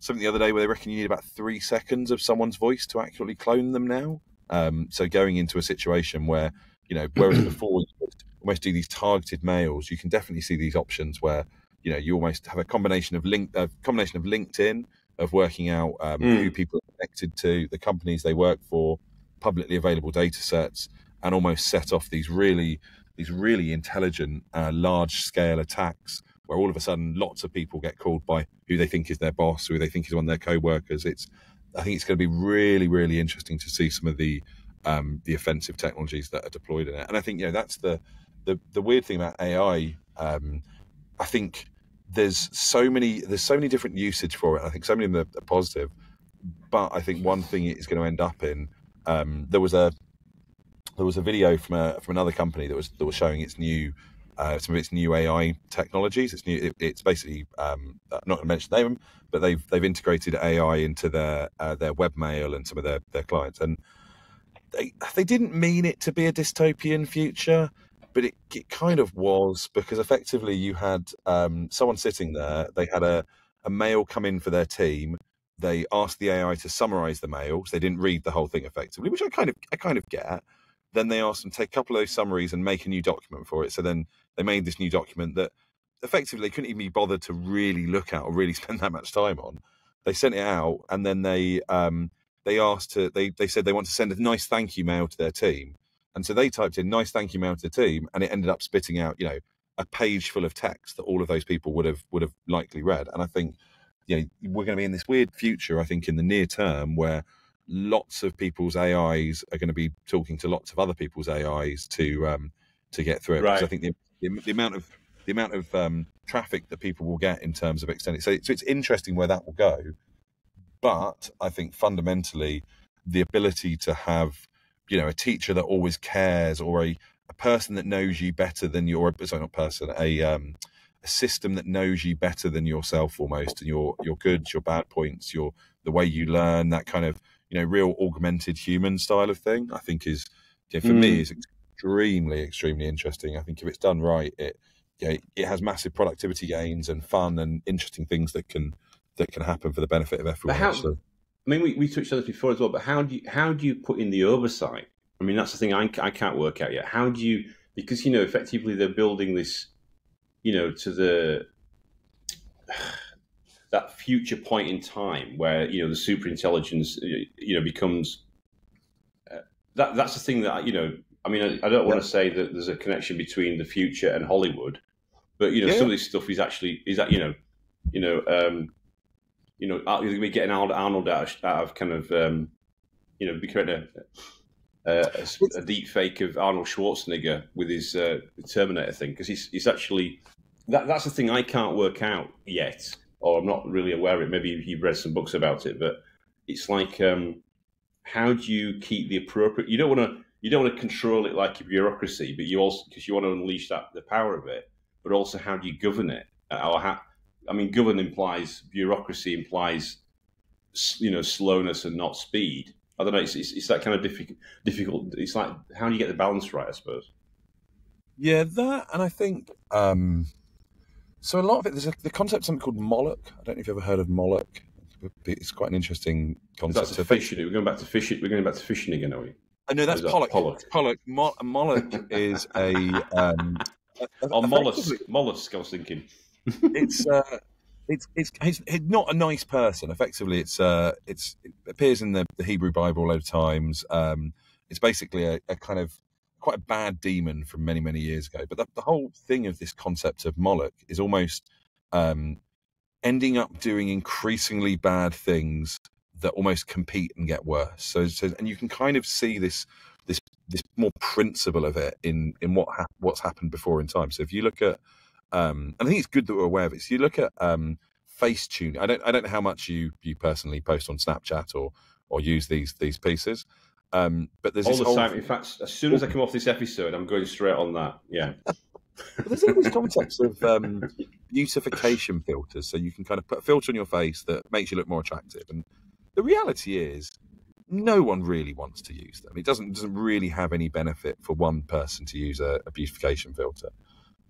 something the other day where they reckon you need about three seconds of someone's voice to accurately clone them now. Um, so going into a situation where you know, whereas before you almost do these targeted mails, you can definitely see these options where you know you almost have a combination of link, a combination of LinkedIn of working out um, mm. who people are connected to, the companies they work for, publicly available data sets, and almost set off these really these really intelligent, uh, large scale attacks where all of a sudden lots of people get called by who they think is their boss, who they think is one of their co-workers. It's I think it's going to be really, really interesting to see some of the um, the offensive technologies that are deployed in it. And I think you know that's the the, the weird thing about AI. Um, I think there's so many there's so many different usage for it. I think so many of them are positive, but I think one thing it is going to end up in. Um, there was a there was a video from a from another company that was that was showing its new uh, some of its new AI technologies. It's new. It, it's basically um, uh, not going to mention them, but they've they've integrated AI into their uh, their webmail and some of their their clients, and they they didn't mean it to be a dystopian future but it, it kind of was because effectively you had um, someone sitting there. They had a, a mail come in for their team. They asked the AI to summarize the mail, so they didn't read the whole thing effectively, which I kind of I kind of get. Then they asked them to take a couple of those summaries and make a new document for it. So then they made this new document that effectively they couldn't even be bothered to really look at or really spend that much time on. They sent it out, and then they um, they asked to they they said they want to send a nice thank you mail to their team, and so they typed in nice thank you mail to the team, and it ended up spitting out you know a page full of text that all of those people would have would have likely read. And I think you know we're going to be in this weird future. I think in the near term where lots of people's AIs are going to be talking to lots of other people's AIs to um, to get through it. Right. Because I think the, the, the amount of the amount of um, traffic that people will get in terms of extended. So, so it's interesting where that will go. But I think fundamentally, the ability to have, you know, a teacher that always cares, or a, a person that knows you better than your sorry, not person, a um, a system that knows you better than yourself almost, and your your goods, your bad points, your the way you learn, that kind of you know real augmented human style of thing. I think is you know, for me Mm. is extremely extremely interesting. I think if it's done right, it you know, it has massive productivity gains and fun and interesting things that can that can happen for the benefit of everyone. how- So, I mean, we, we touched on this before as well, but how do you how do you put in the oversight? I mean, that's the thing I, I can't work out yet. How do you because you know effectively they're building this, you know, to the that future point in time where you know the super intelligence you know becomes uh, that that's the thing that you know. I mean, I, I don't want to say that there's a connection between the future and Hollywood, but you know, Yeah. some of this stuff is actually is that you know, you know, um, you know, are we getting Arnold, Arnold out, of, out of kind of, um, you know, be creating a, a, a, deep fake of Arnold Schwarzenegger with his uh, Terminator thing because he's, he's actually that that's the thing I can't work out yet, or I'm not really aware of it. Maybe you've read some books about it, but it's like, um, how do you keep the appropriate? You don't want to you don't want to control it like a bureaucracy, but you also because you want to unleash that the power of it, but also how do you govern it? Or how, I mean, govern implies bureaucracy implies you know slowness and not speed. I don't know. It's, it's, it's that kind of difficult. Difficult. It's like how do you get the balance right? I suppose. yeah, that, and I think um, so. A lot of it, there's a, the concept of something called Moloch. I don't know if you've ever heard of Moloch. It's quite an interesting concept. That's a fishing. We're going back to fishing. We're going back to fishing again, are we? I know that's Is that Pollock. Pollock? Pollock. Mo- Moloch is a um, Or mollusk. Mollusk. I was thinking. It's uh, it's it's he's, he's not a nice person. Effectively, it's uh, it's it appears in the, the Hebrew Bible a load of times. Um, it's basically a, a kind of quite a bad demon from many many years ago. But the, the whole thing of this concept of Moloch is almost um, ending up doing increasingly bad things that almost compete and get worse. So, so and you can kind of see this this this more principle of it in in what hap- what's happened before in time. So if you look at um, and I think it's good that we're aware of it. So you look at um, face tuning. I don't I don't know how much you you personally post on Snapchat or or use these these pieces. Um, but there's All this the time. In fact, as soon as I come off this episode, I'm going straight on that. Yeah. There's all these concepts of um, beautification filters, so you can kind of put a filter on your face that makes you look more attractive. And the reality is, no one really wants to use them. It doesn't doesn't really have any benefit for one person to use a, a beautification filter.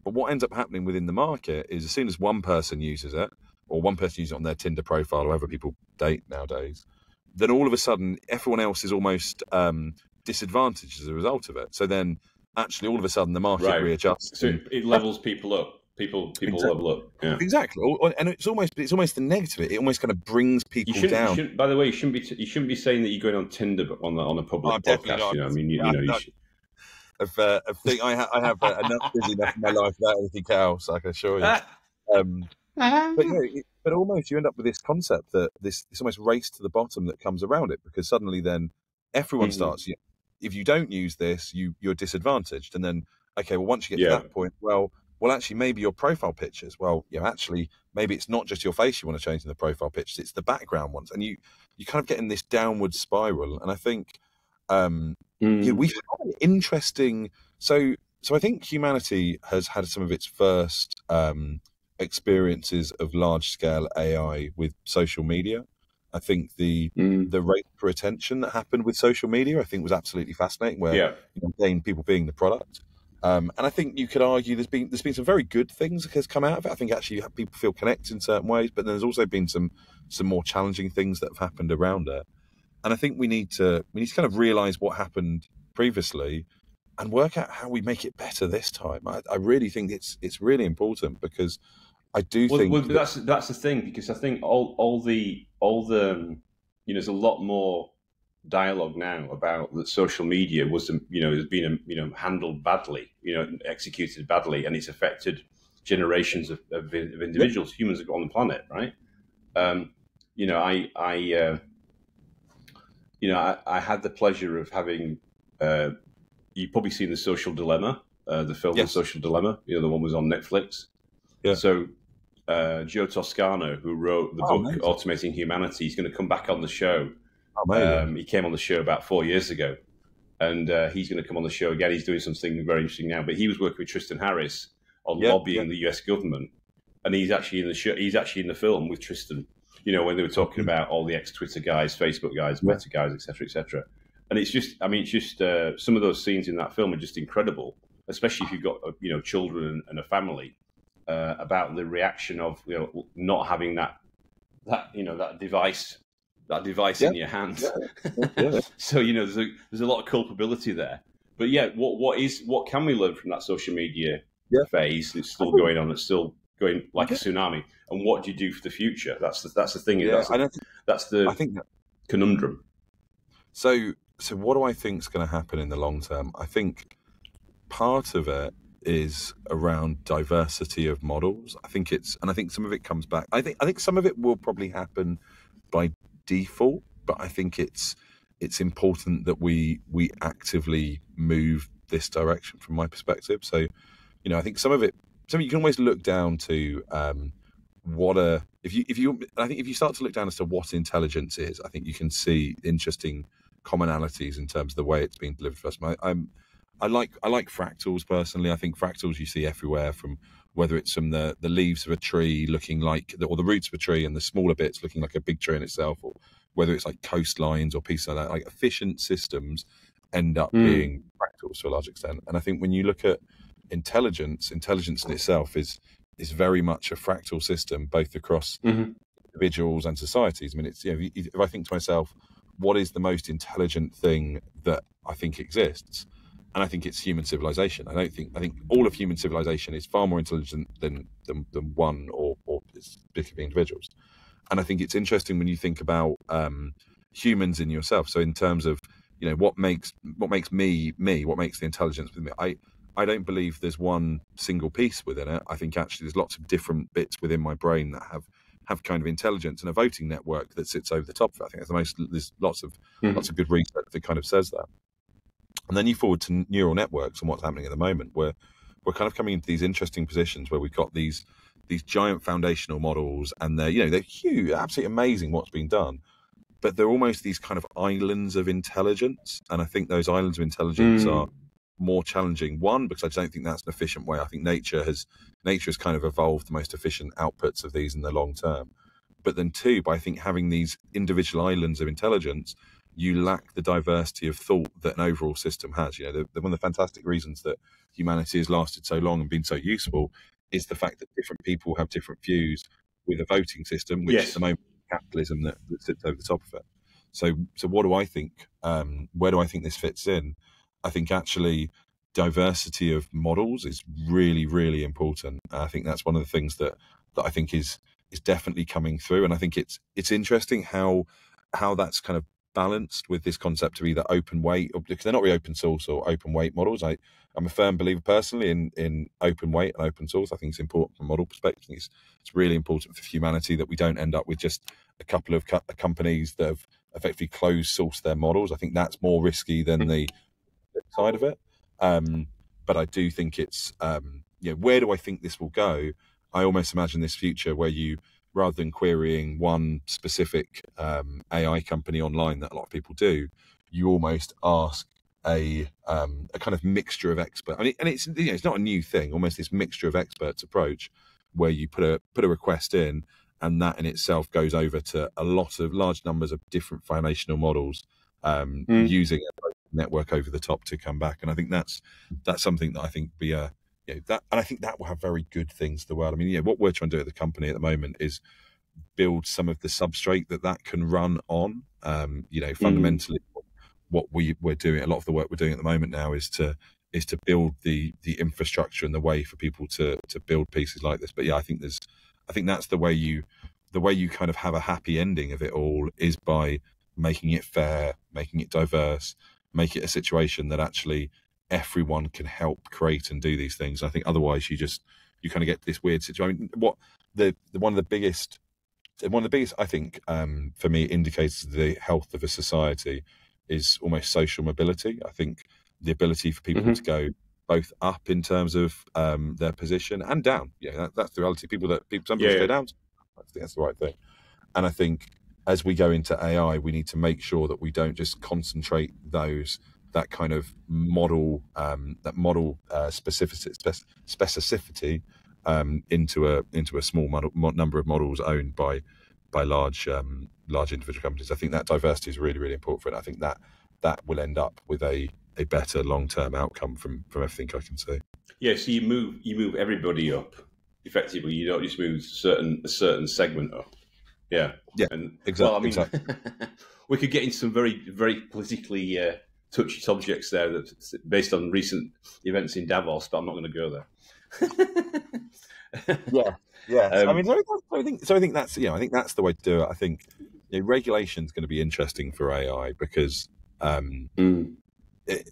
But what ends up happening within the market is, as soon as one person uses it, or one person uses it on their Tinder profile, or however people date nowadays, then all of a sudden everyone else is almost um, disadvantaged as a result of it. So then, actually, all of a sudden the market Right. readjusts. So it, it levels people up. People people Exactly. level up. Yeah. Exactly, and it's almost it's almost the negative. It almost kind of brings people you down. By the way, you shouldn't be. You shouldn't be saying that you're going on Tinder but on the, on a public definitely podcast. You know, I mean, you, Yeah, you know, you should, Of, uh, of thing, I, ha- I have uh, enough busy enough in my life without anything else. I can assure you. Um, but yeah, it, but almost you end up with this concept that this this almost race to the bottom that comes around it because suddenly then everyone Mhm. starts. You if you don't use this, you you're disadvantaged, and then okay, well once you get Yeah. to that point, well. Well, actually, maybe your profile pictures. Well, you know, actually, maybe it's not just your face you want to change in the profile pictures; it's the background ones, and you you kind of get in this downward spiral. And I think um, Mm. yeah, we've had an interesting. So, so I think humanity has had some of its first um, experiences of large scale AI with social media. I think the Mm. the rate for attention that happened with social media, I think, was absolutely fascinating. Where yeah. you know, people being the product. Um, and I think you could argue there's been there's been some very good things that has come out of it. I think actually people feel connected in certain ways, but then there's also been some some more challenging things that have happened around it. And I think we need to we need to kind of realise what happened previously, and work out how we make it better this time. I, I really think it's it's really important because I do well, think well, that's that's the thing because I think all all the all the um, you know there's a lot more dialogue now about that social media was you know has been you know handled badly you know executed badly and it's affected generations of, of, of individuals. Humans on the planet right? Um, you know I I uh, you know I, I, had the pleasure of having uh, you've probably seen the social dilemma uh, the film yes. the social dilemma you know the one was on Netflix yeah so uh, Joe Toscano, who wrote the oh, book amazing. Automating Humanity, he's going to come back on the show Oh, um, he came on the show about four years ago, and uh, he's going to come on the show again. He's doing something very interesting now. But he was working with Tristan Harris on lobbying the U.S. government, and he's actually in the show. He's actually in the film with Tristan. You know, when they were talking mm-hmm. about all the ex-Twitter guys, Facebook guys, Meta guys, etc., etc. And it's just, I mean, it's just uh, some of those scenes in that film are just incredible, especially if you've got uh, you know children and a family. Uh, about the reaction of you know not having that that you know that device that device yeah. in your hand. Yeah. Yeah. so you know, there's a, there's a lot of culpability there. But yeah, what what is what can we learn from that social media phase? that's still going on. That's still going like a tsunami. And what do you do for the future? That's the, that's the thing. Yeah, that's, the, that's the I think that, conundrum. So so what do I think is going to happen in the long term? I think part of it is around diversity of models. I think it's, and I think some of it comes back. I think I think some of it will probably happen by default, but I think it's it's important that we we actively move this direction from my perspective. So, you know, I think some of it, some you can always look down to um, what a if you if you I think if you start to look down as to what intelligence is, I think you can see interesting commonalities in terms of the way it's being delivered for us. I, I'm I like I like fractals personally. I think fractals you see everywhere from whether it's from the, the leaves of a tree looking like, or the roots of a tree and the smaller bits looking like a big tree in itself, or whether it's like coastlines or pieces like that, like efficient systems end up mm. being fractals to a large extent. And I think when you look at intelligence, intelligence in itself is is very much a fractal system, both across mm-hmm. individuals and societies. I mean, it's you know, if I think to myself, what is the most intelligent thing that I think exists? and I think it's human civilization. I don't think I think all of human civilization is far more intelligent than than, than one or or specific individuals. And I think it's interesting when you think about um, humans in yourself. So in terms of you know what makes what makes me me, what makes the intelligence with me, I I don't believe there's one single piece within it. I think actually there's lots of different bits within my brain that have have kind of intelligence and a voting network that sits over the top of it. I think there's the most there's lots of mm-hmm. lots of good research that kind of says that. And then you forward to neural networks and what's happening at the moment, where we're kind of coming into these interesting positions where we've got these these giant foundational models, and they're you know they're huge, absolutely amazing what's being done, but they're almost these kind of islands of intelligence, and I think those islands of intelligence mm. are more challenging. One, because I don't think that's an efficient way. I think nature has nature has kind of evolved the most efficient outputs of these in the long term. But then two, by I think having these individual islands of intelligence you lack the diversity of thought that an overall system has. You know, the, the, one of the fantastic reasons that humanity has lasted so long and been so useful is the fact that different people have different views with a voting system, which yes. is the moment capitalism that, that, sits over the top of it. So, so what do I think? Um, where do I think this fits in? I think actually diversity of models is really, really important. I think that's one of the things that that I think is is definitely coming through, and I think it's it's interesting how how that's kind of balanced with this concept of either open weight or because they're not really open source or open weight models. I, I'm a firm believer personally in, in open weight and open source. I think it's important from a model perspective. It's, it's really important for humanity that we don't end up with just a couple of co- companies that have effectively closed sourced their models. I think that's more risky than the side of it. Um, but I do think it's, um, you know, where do I think this will go? I almost imagine this future where you rather than querying one specific um, AI company online that a lot of people do, you almost ask a um, a kind of mixture of expert. I mean, and it's you know, it's not a new thing. Almost this mixture of experts approach, where you put a put a request in, and that in itself goes over to a lot of large numbers of different foundational models um, mm. using a network over the top to come back. And I think that's that's something that I think be a you know, that, and I think that will have very good things to the world. I mean, yeah, what we're trying to do at the company at the moment is build some of the substrate that that can run on. Um, you know, mm. fundamentally, mm. what we we're doing, a lot of the work we're doing at the moment now is to is to build the the infrastructure and the way for people to to build pieces like this. But yeah, I think there's I think that's the way you the way you kind of have a happy ending of it all is by making it fair, making it diverse, make it a situation that actually everyone can help create and do these things. I think otherwise you just you kind of get this weird situation. I mean, what the, the one of the biggest one of the biggest I think um, for me indicates the health of a society is almost social mobility. I think the ability for people mm-hmm. to go both up in terms of um, their position and down. Yeah, that, that's the reality. People that people some people yeah, go down. I think that's the right thing. And I think as we go into AI, we need to make sure that we don't just concentrate those that kind of model um, that model uh, specificity specificity um, into a into a small model, number of models owned by by large um, large individual companies. I think that diversity is really really important for it. I think that that will end up with a a better long term outcome from from everything I can see. Yeah, so you move you move everybody up effectively. You don't just move certain a certain segment up. Yeah, yeah, and exactly. Well, I mean, exactly. we could get into some very very politically uh, touchy subjects there that based on recent events in Davos, but I'm not going to go there. yeah, yeah. Um, I mean, so I think so. I think that's yeah. I think that's the way to do it. I think you know, regulation is going to be interesting for AI because um, mm it,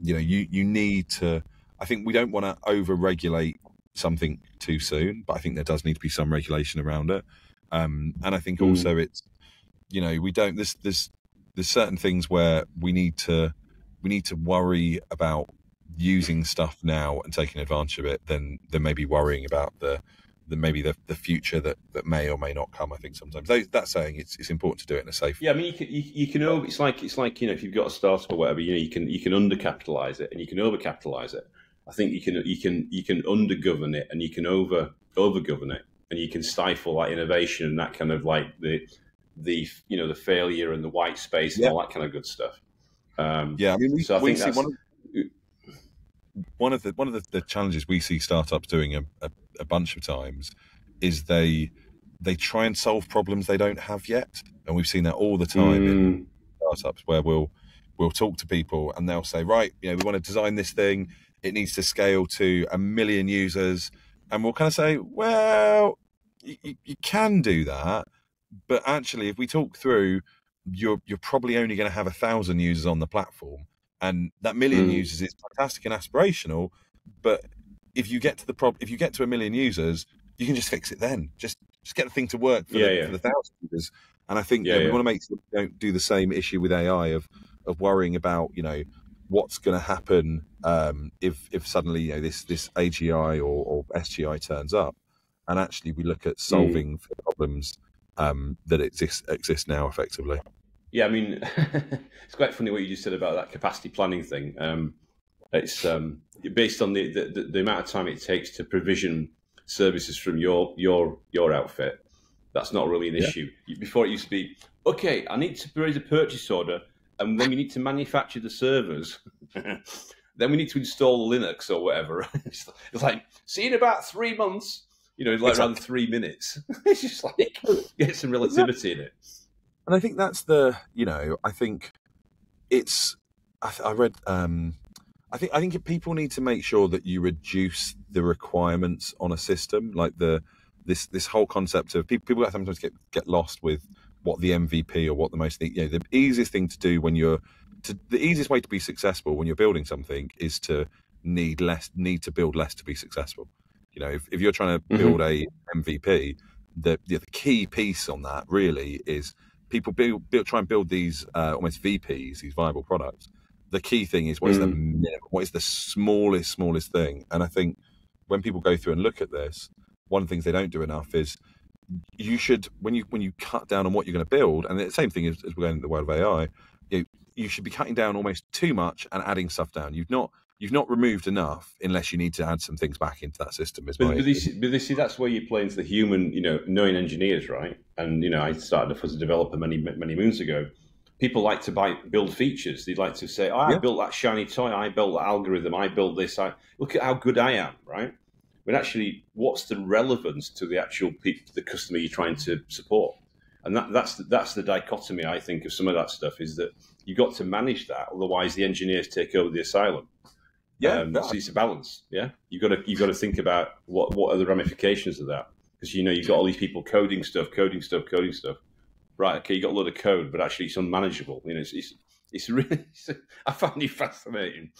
you know, you you need to. I think we don't want to over regulate something too soon, but I think there does need to be some regulation around it. Um, and I think mm. also it's, you know, we don't. There's there's there's certain things where we need to we need to worry about using stuff now and taking advantage of it than than maybe worrying about the the maybe the, the future that, that may or may not come. I think sometimes that saying it's it's important to do it in a safe. Yeah, I mean you can you, you can over, it's like it's like you know if you've got a startup or whatever you know you can you can undercapitalize it and you can overcapitalize it. I think you can you can you can undergovern it and you can over overgovern it and you can stifle that innovation and that kind of like the the you know the failure and the white space and yeah. all that kind of good stuff. Um, yeah, I mean, we, so I think that's, one of, one of the one of the, the, challenges we see startups doing a, a, a, bunch of times is they they try and solve problems they don't have yet, and we've seen that all the time mm. in startups where we'll we'll talk to people and they'll say, right, you know, we want to design this thing, it needs to scale to a million users, and we'll kind of say, well, you, you can do that, but actually, if we talk through, you're you're probably only going to have a thousand users on the platform and that million mm. users is fantastic and aspirational but if you get to the prob if you get to a million users you can just fix it then just just get the thing to work for, yeah, the, yeah. for the thousand users and i think yeah, we want to make sure we don't do the same issue with ai of of worrying about you know what's going to happen um, if if suddenly you know this this agi or, or sgi turns up and actually we look at solving mm. problems um, that exist exist now effectively yeah, I mean, it's quite funny what you just said about that capacity planning thing. Um, it's um, based on the, the, the amount of time it takes to provision services from your your your outfit. That's not really an yeah. issue. Before it used to be, okay, I need to raise a purchase order, and then we need to manufacture the servers. then we need to install Linux or whatever. it's like, see in about three months. You know, like exactly. around three minutes. it's just like get some relativity in it and I think that's the you know I think it's I, I read um, I think I think people need to make sure that you reduce the requirements on a system like the this this whole concept of people people sometimes get get lost with what the MVP or what the most you know the easiest thing to do when you're to, the easiest way to be successful when you're building something is to need less need to build less to be successful you know if, if you're trying to mm-hmm. build mm-hmm. a mvp the, the key piece on that really is people build, build try and build these uh, almost VPs, these viable products. The key thing is what is mm. the what is the smallest, smallest thing? And I think when people go through and look at this, one of the things they don't do enough is you should when you when you cut down on what you're going to build, and the same thing as, as we're going into the world of AI, you, you should be cutting down almost too much and adding stuff down. You've not you've not removed enough unless you need to add some things back into that system. Is but, but, this, but this, see, that's where you play into the human, you know, knowing engineers, right? And you know, I started off as a developer many many moons ago. People like to buy build features. They'd like to say, oh, "I yeah. built that shiny toy. I built that algorithm. I built this. I look at how good I am." Right? But actually, what's the relevance to the actual people, the customer you're trying to support? And that, that's the, that's the dichotomy I think of some of that stuff is that you've got to manage that. Otherwise, the engineers take over the asylum Yeah, um, so it's a balance. Yeah, you've got to you've got to think about what what are the ramifications of that because you know you've got all these people coding stuff, coding stuff, coding stuff. Right, okay, you've got a lot of code, but actually it's unmanageable. You know, it's it's, it's really. I find it fascinating.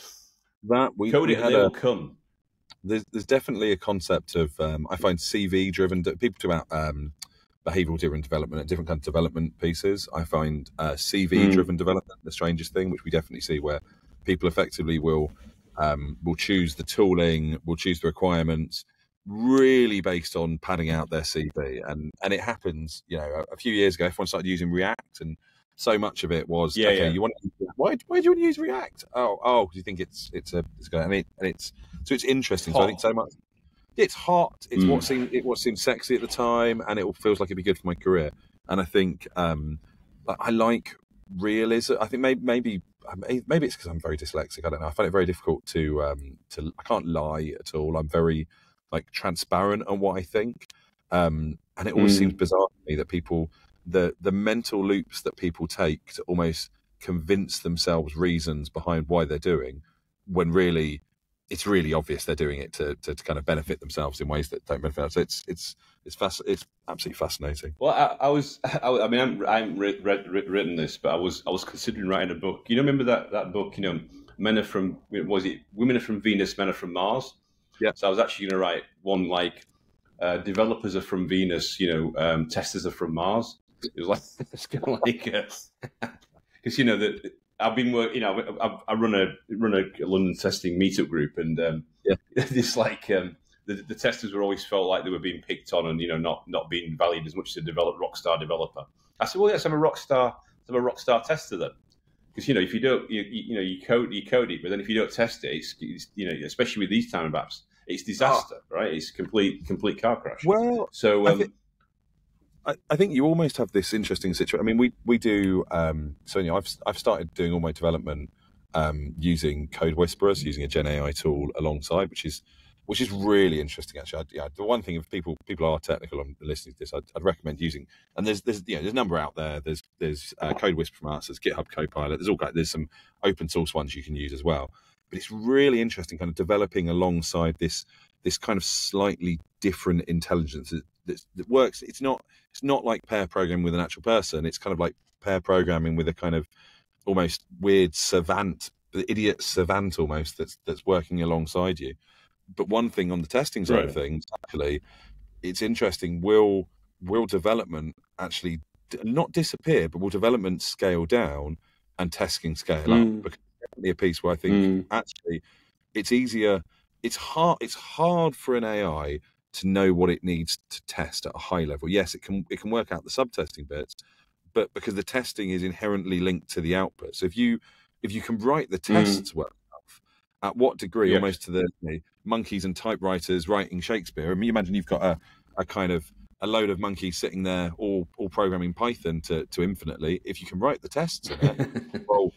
that we, Code we it, had and they a, will come. There's there's definitely a concept of um, I find CV driven. People talk about um, behavioral driven development and different kinds of development pieces. I find uh, CV driven development the strangest thing, which we definitely see where people effectively will um, will choose the tooling, will choose the requirements, really based on padding out their CV. And and it happens, you know, a, a few years ago, everyone started using React, and so much of it was Yeah, okay. yeah. You want to, why why do you want to use React? Oh oh, do you think it's it's a it's going and, it, and it's so it's interesting. So I think so much. It's hot. It's Mm. what seemed it what seemed sexy at the time, and it feels like it'd be good for my career. And I think um, I- I like realism. I think maybe maybe maybe it's because I'm very dyslexic. I don't know. I find it very difficult to um, to. I can't lie at all. I'm very like transparent on what I think, um, and it always Mm. seems bizarre to me that people the the mental loops that people take to almost convince themselves reasons behind why they're doing, when really it's really obvious they're doing it to, to, to kind of benefit themselves in ways that don't benefit us. It's it's it's fasc- it's absolutely fascinating. Well, I, I was, I, I mean, I'm, I haven't read, written this, but I was, I was considering writing a book. You know, remember that, that book? You know, men are from, was it women are from Venus, men are from Mars? Yeah. So I was actually going to write one like, uh, developers are from Venus, you know, um, testers are from Mars. It was like it's kind of like because you know that I've been working, you know, I, I run a run a London testing meetup group, and um, Yeah. this like um, the, the testers were always felt like they were being picked on and you know not not being valued as much as a develop rock star developer. I said, well, yes, I'm a rockstar, I'm a rockstar tester then, because you know if you don't, you, you, know, you code you code it, but then if you don't test it, it's, it's you know, especially with these time apps, it's disaster, right? It's complete complete car crash. Well, so um, I, I think you almost have this interesting situation. I mean, we we do. Um, so I've I've started doing all my development um, using Code Whisperers, using a Gen AI tool alongside, which is which is really interesting. Actually, I, yeah, the one thing if people people are technical and listening to this, I'd, I'd recommend using. And there's there's you know, there's a number out there. There's there's uh, Code Whisper from us. There's GitHub Copilot. There's all there's some open source ones you can use as well. But it's really interesting, kind of developing alongside this this kind of slightly different intelligence that, works. It's not it's not like pair programming with an actual person. It's kind of like pair programming with a kind of almost weird savant, the idiot savant almost that's that's working alongside you. But one thing on the testing side of things, actually, it's interesting. Will will development actually not disappear, but will development scale down and testing scale Mm. up? Because it's definitely a piece where I think Mm. actually it's easier. It's hard. It's hard for an AI to know what it needs to test at a high level. Yes, it can it can work out the sub-testing bits, but because the testing is inherently linked to the output. So if you if you can write the mm. tests well enough, at what degree, Yes. almost to the you know, monkeys and typewriters writing Shakespeare. I mean, you imagine you've got a, a kind of a load of monkeys sitting there all all programming Python to, to infinitely. If you can write the tests in it, well,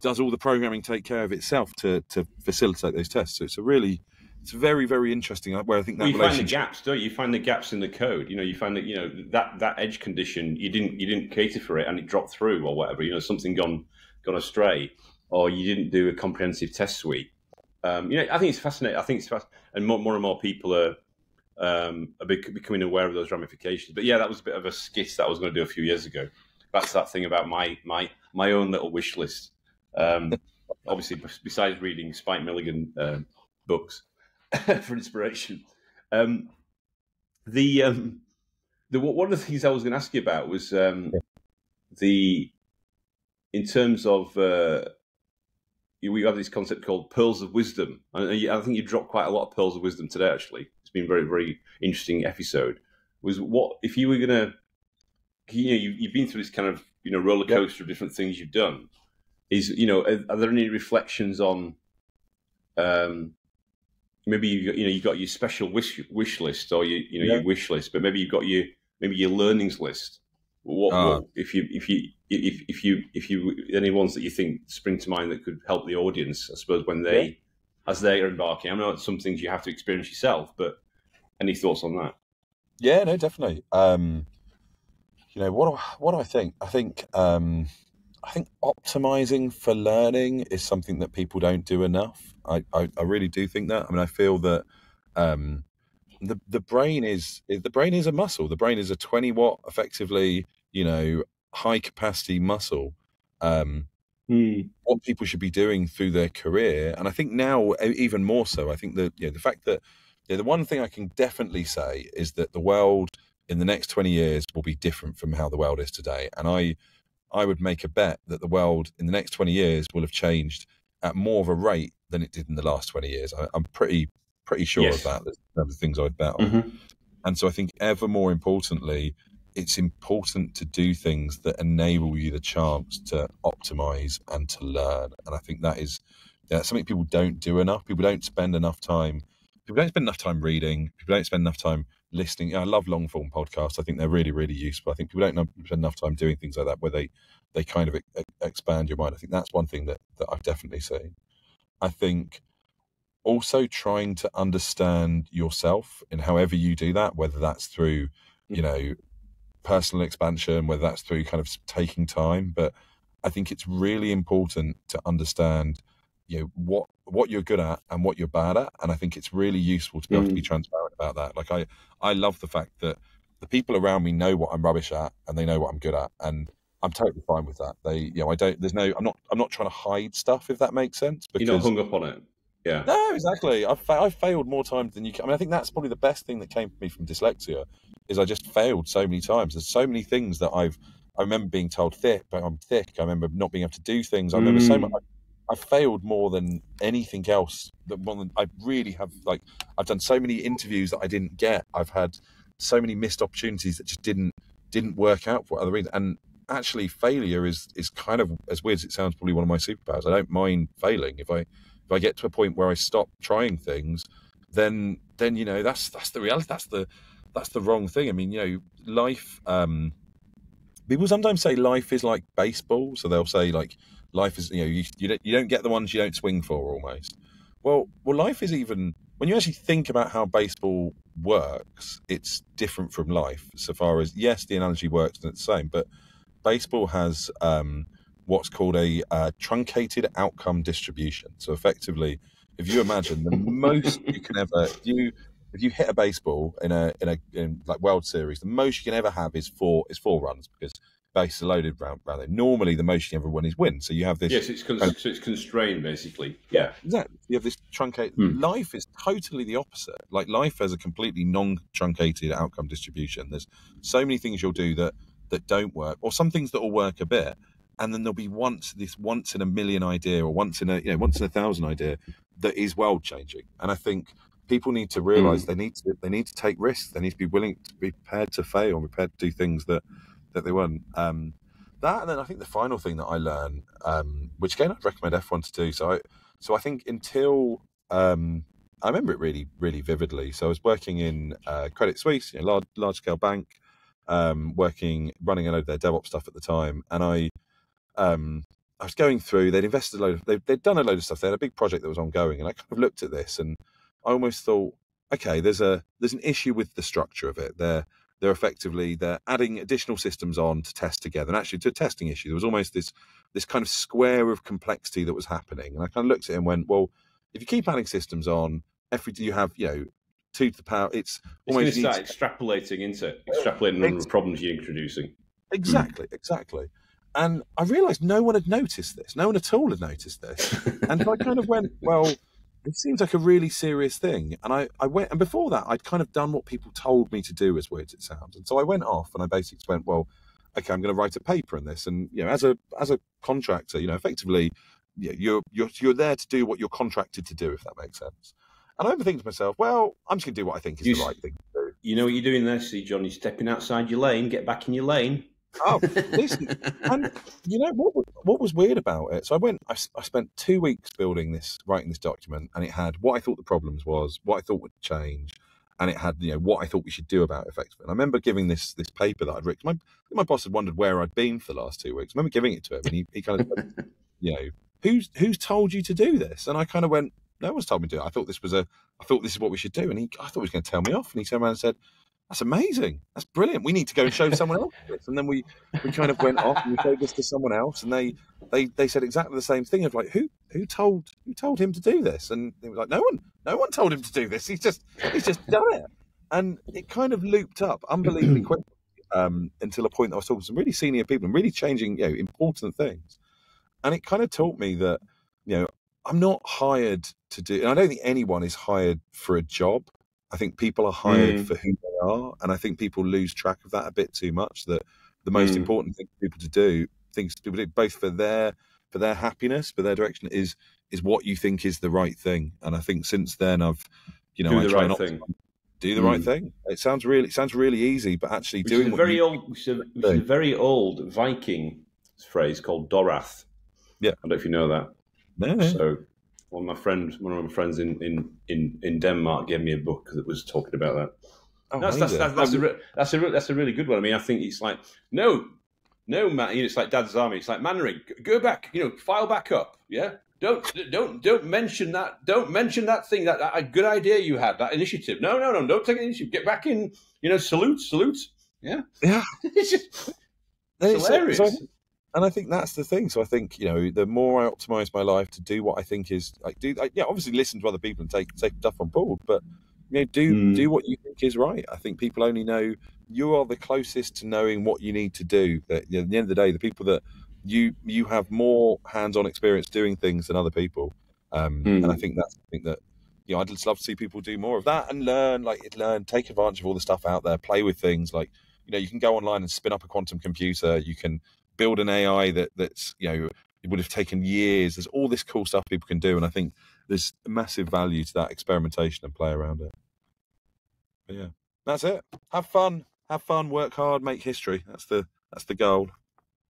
does all the programming take care of itself to to facilitate those tests? So it's a really it's very very interesting. uh, Where I think that Well, you find the gaps, don't you? You find the gaps in the code. You know, you find that you know that that edge condition you didn't you didn't cater for it and it dropped through or whatever. You know, something gone gone astray, or you didn't do a comprehensive test suite. Um, you know, I think it's fascinating. I think it's fast, and more, more and more people are um, are becoming aware of those ramifications. But yeah, that was a bit of a skit that I was going to do a few years ago. That's that thing about my my my own little wish list. Um, obviously, besides reading Spike Milligan uh, books for inspiration, um, the um, the one of the things I was going to ask you about was um, the in terms of uh, you- we have this concept called pearls of wisdom, and I think you dropped quite a lot of pearls of wisdom today. Actually, it's been a very very interesting episode. Was what if you were going to you know you, you've been through this kind of you know roller coaster of different things you've done. Is you know are, are there any reflections on um, maybe you you know you got your special wish wish list or your you know Yeah. your wish list, but maybe you've got your maybe your learnings list. What, Ah. what if you if you if if you if you any ones that you think spring to mind that could help the audience? I suppose when they as they are embarking. I know it's some things you have to experience yourself, but any thoughts on that? Yeah, no, definitely. Um, you know what? Do, what do I think? I think um, I think optimizing for learning is something that people don't do enough. I, I, I really do think that. I mean, I feel that um, the the brain is the brain is a muscle. The brain is a twenty watt, effectively, you know, high capacity muscle. Um, mm. What people should be doing through their career, and I think now even more so. I think that you know, the fact that you know, the one thing I can definitely say is that the world in the next twenty years will be different from how the world is today, and I I would make a bet that the world in the next 20 years will have changed at more of a rate than it did in the last 20 years. I, am pretty pretty sure yes. of that. That's the things I'd bet on. Mm-hmm. And so I think ever more importantly, it's important to do things that enable you the chance to optimize and to learn. And I think that is yeah, something people don't do enough. People don't spend enough time. People don't spend enough time reading. People don't spend enough time listening. I love long form podcasts. I think they're really, really useful. I think people don't spend enough time doing things like that where they they kind of expand your mind. I think that's one thing that that I've definitely seen. I think also trying to understand yourself in however you do that, whether that's through mm. you know personal expansion, whether that's through kind of taking time, but I think it's really important to understand you know what what you're good at and what you're bad at and i think it's really useful to be able to be mm. transparent about that like i i love the fact that the people around me know what i'm rubbish at and they know what i'm good at and i'm totally fine with that they you know i don't there's no i'm not i'm not trying to hide stuff if that makes sense because you're not hung up on it yeah no exactly i've, fa- I've failed more times than you can i mean i think that's probably the best thing that came for me from dyslexia is i just failed so many times there's so many things that i've I remember being told thick, but I'm thick. I remember not being able to do things. I remember mm. so much. I failed more than anything else. That one I really have like I've done so many interviews that I didn't get. I've had so many missed opportunities that just didn't didn't work out for other reasons. And actually, failure is is kind of as weird as it sounds, probably one of my superpowers. I don't mind failing if I if I get to a point where I stop trying things, then then you know that's that's the reality. That's the that's the wrong thing. I mean, you know, life. Um, people sometimes say life is like baseball, so they'll say like life is you know you you don't, you don't get the ones you don't swing for almost. Well, well, life is even when you actually think about how baseball works, it's different from life. So far as yes, the analogy works and it's the same, but baseball has um, what's called a uh, truncated outcome distribution. So effectively, if you imagine the most you can ever if you if you hit a baseball in a in a in like World Series, the most you can ever have is four is four runs because bases loaded round, round there. Normally, the most you ever win is win. So you have this. Yes, it's con- so it's constrained basically. Yeah, exactly. You have this truncated. Hmm. Life is totally the opposite. Like life has a completely non-truncated outcome distribution. There's so many things you'll do that that don't work, or some things that will work a bit, and then there'll be once this once in a million idea, or once in a you know once in a thousand idea that is world changing. And I think people need to realize mm. they need to they need to take risks. They need to be willing to be prepared to fail, and prepared to do things that that they weren't. Um, that and then I think the final thing that I learned, um, which again I'd recommend everyone to do. So I, so I think until um, I remember it really, really vividly. So I was working in uh, Credit Suisse, you know, large, large scale bank, um, working, running a load of their DevOps stuff at the time, and I, um, I was going through. They'd invested a load. Of, they, they'd done a load of stuff. They had a big project that was ongoing, and I kind of looked at this, and I almost thought, okay, there's a there's an issue with the structure of it. They're they're effectively they're adding additional systems on to test together. And actually, to a testing issue, there was almost this this kind of square of complexity that was happening. And I kind of looked at it and went, well, if you keep adding systems on, every you have you know two to the power, it's, it's almost to start extrapolating into extrapolating the problems you're introducing. Exactly, mm. exactly. And I realised no one had noticed this. No one at all had noticed this. and so I kind of went, well, it seems like a really serious thing. And I, I went, and before that, I'd kind of done what people told me to do, as weird as it sounds. And so I went off and I basically went, well, okay, I'm going to write a paper on this. And, you know, as a, as a contractor, you know, effectively, you're, you're, you're there to do what you're contracted to do, if that makes sense. And I remember thinking to myself, well, I'm just going to do what I think is you, the right thing to do. You know what you're doing there, see, John? You're stepping outside your lane, get back in your lane. Oh, listen, and you know what? What was weird about it? So I went. I, I, spent two weeks building this, writing this document, and it had what I thought the problems was, what I thought would change, and it had you know what I thought we should do about it effectively. And I remember giving this this paper that I'd written. My my boss had wondered where I'd been for the last two weeks. I remember giving it to him, and he, he kind of, you know, who's who's told you to do this? And I kind of went, no one's told me to do it. I thought this was a, I thought this is what we should do. And he, I thought he was going to tell me off, and he turned around and said that's amazing. That's brilliant. We need to go and show someone else this. And then we, we kind of went off and we showed this to someone else, and they, they they said exactly the same thing of like, who who told who told him to do this? And it was like, no one, no one told him to do this. He's just he's just done it. And it kind of looped up unbelievably quickly um, until a point that I was talking to some really senior people and really changing, you know, important things. And it kind of taught me that, you know, I'm not hired to do, and I don't think anyone is hired for a job. I think people are hired Mm. for who they are, and I think people lose track of that a bit too much. That the most Mm. important thing for people to do, things people do, both for their for their happiness, for their direction, is is what you think is the right thing. And I think since then, I've, you know, Do I the try right not thing. to do the right Mm. thing. It sounds really, it sounds really easy, but actually Which doing is a what very old, which is a, which is a very old Viking phrase called Dorath. Yeah. I don't know if you know that. no. So, one of my friends, one of my friends in in in, in Denmark, gave me a book that was talking about that. Oh, That's that's, that's, that's, a, re- that's a re- that's a really good one. I mean, I think it's like no, no, man. You know, it's like Dad's army. It's like Mainwaring. Go back. You know, file back up. Yeah. Don't don't don't mention that. Don't mention that thing. That, that good idea you had. That initiative. No, no, no. Don't take an initiative. Get back in. You know, salute, salute. Yeah. Yeah. it's just it's hilarious. so I- and I think that's the thing. So I think you know, the more I optimize my life to do what I think is like, do yeah, obviously listen to other people and take take stuff on board, but you know, do Mm. do what you think is right. I think people only know you are the closest to knowing what you need to do. That you know, at the end of the day, the people that you you have more hands-on experience doing things than other people, um, Mm. and I think that's think that. You know, I'd just love to see people do more of that and learn, like learn, take advantage of all the stuff out there, play with things. Like, you know, you can go online and spin up a quantum computer. You can build an AI that that's you know it would have taken years. There's all this cool stuff people can do, and I think there's massive value to that experimentation and play around it. But yeah, that's it. Have fun, have fun, work hard, make history. That's the that's the goal.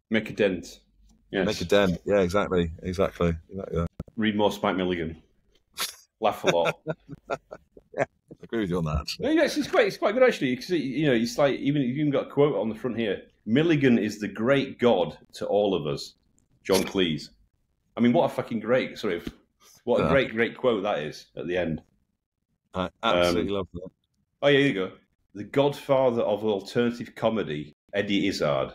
make a dent. Yes. Make a dent. Yeah, exactly, exactly. exactly. Read more Spike Milligan. Laugh a lot. Agree with you on that. Actually. No, yeah, it's, quite it's quite good actually because you know it's like even you've even got a quote on the front here. Milligan is the great god to all of us. John Cleese. I mean, what a fucking great sort of what a Yeah. great great quote that is at the end. I absolutely um, love that. Oh yeah, here you go. The godfather of alternative comedy, Eddie Izzard.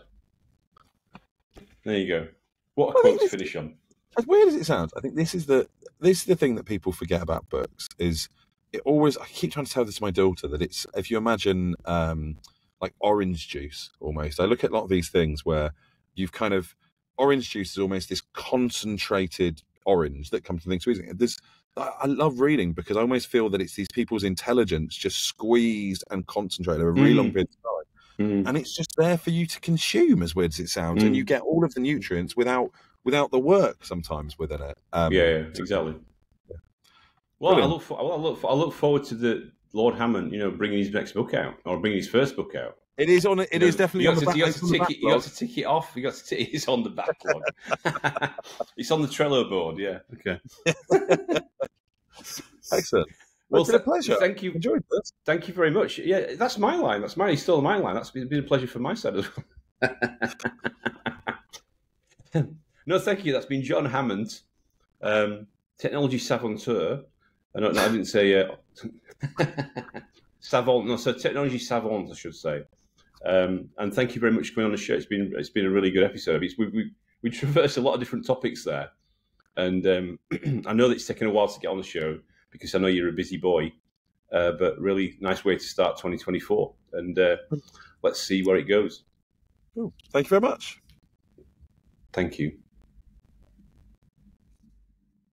There you go. What a Well, quote to finish on. as weird as it sounds, I think this is the this is the thing that people forget about books is it always I keep trying to tell this to my daughter that it's if you imagine um like orange juice almost. I look at a lot of these things where you've kind of orange juice is almost this concentrated orange that comes from things squeezing. There's I I love reading because I almost feel that it's these people's intelligence just squeezed and concentrated over a really long Mm. period of time Mm. and it's just there for you to consume as weird as it sounds and Mm. you get all of the nutrients without without the work sometimes within it um, yeah, yeah, exactly. Well, I look, for, I look, for, I look forward to the Lord Hammant, you know, bringing his next book out or bringing his first book out. it is on it You is know, definitely you on got the, to, back, you got it's to on the tick it. You got to tick it off. You got to tick it's on the backlog. it's on the Trello board. Yeah. Okay. excellent Well, it's been a pleasure Thank you. enjoyed this Thank you very much. Yeah, that's my line. That's mine. It's still my line. That's been, been a pleasure from my side as well. no, thank you. That's been Jon Hammant, um, technology savanteur. I, don't, no, I didn't say uh, savant. No, so technology savant, I should say. Um, and thank you very much for coming on the show. It's been it's been a really good episode. It's, we, we we traversed a lot of different topics there, and um, I know that it's taken a while to get on the show because I know you're a busy boy. Uh, but really nice way to start 2024, and uh, let's see where it goes. Cool. thank you very much Thank you.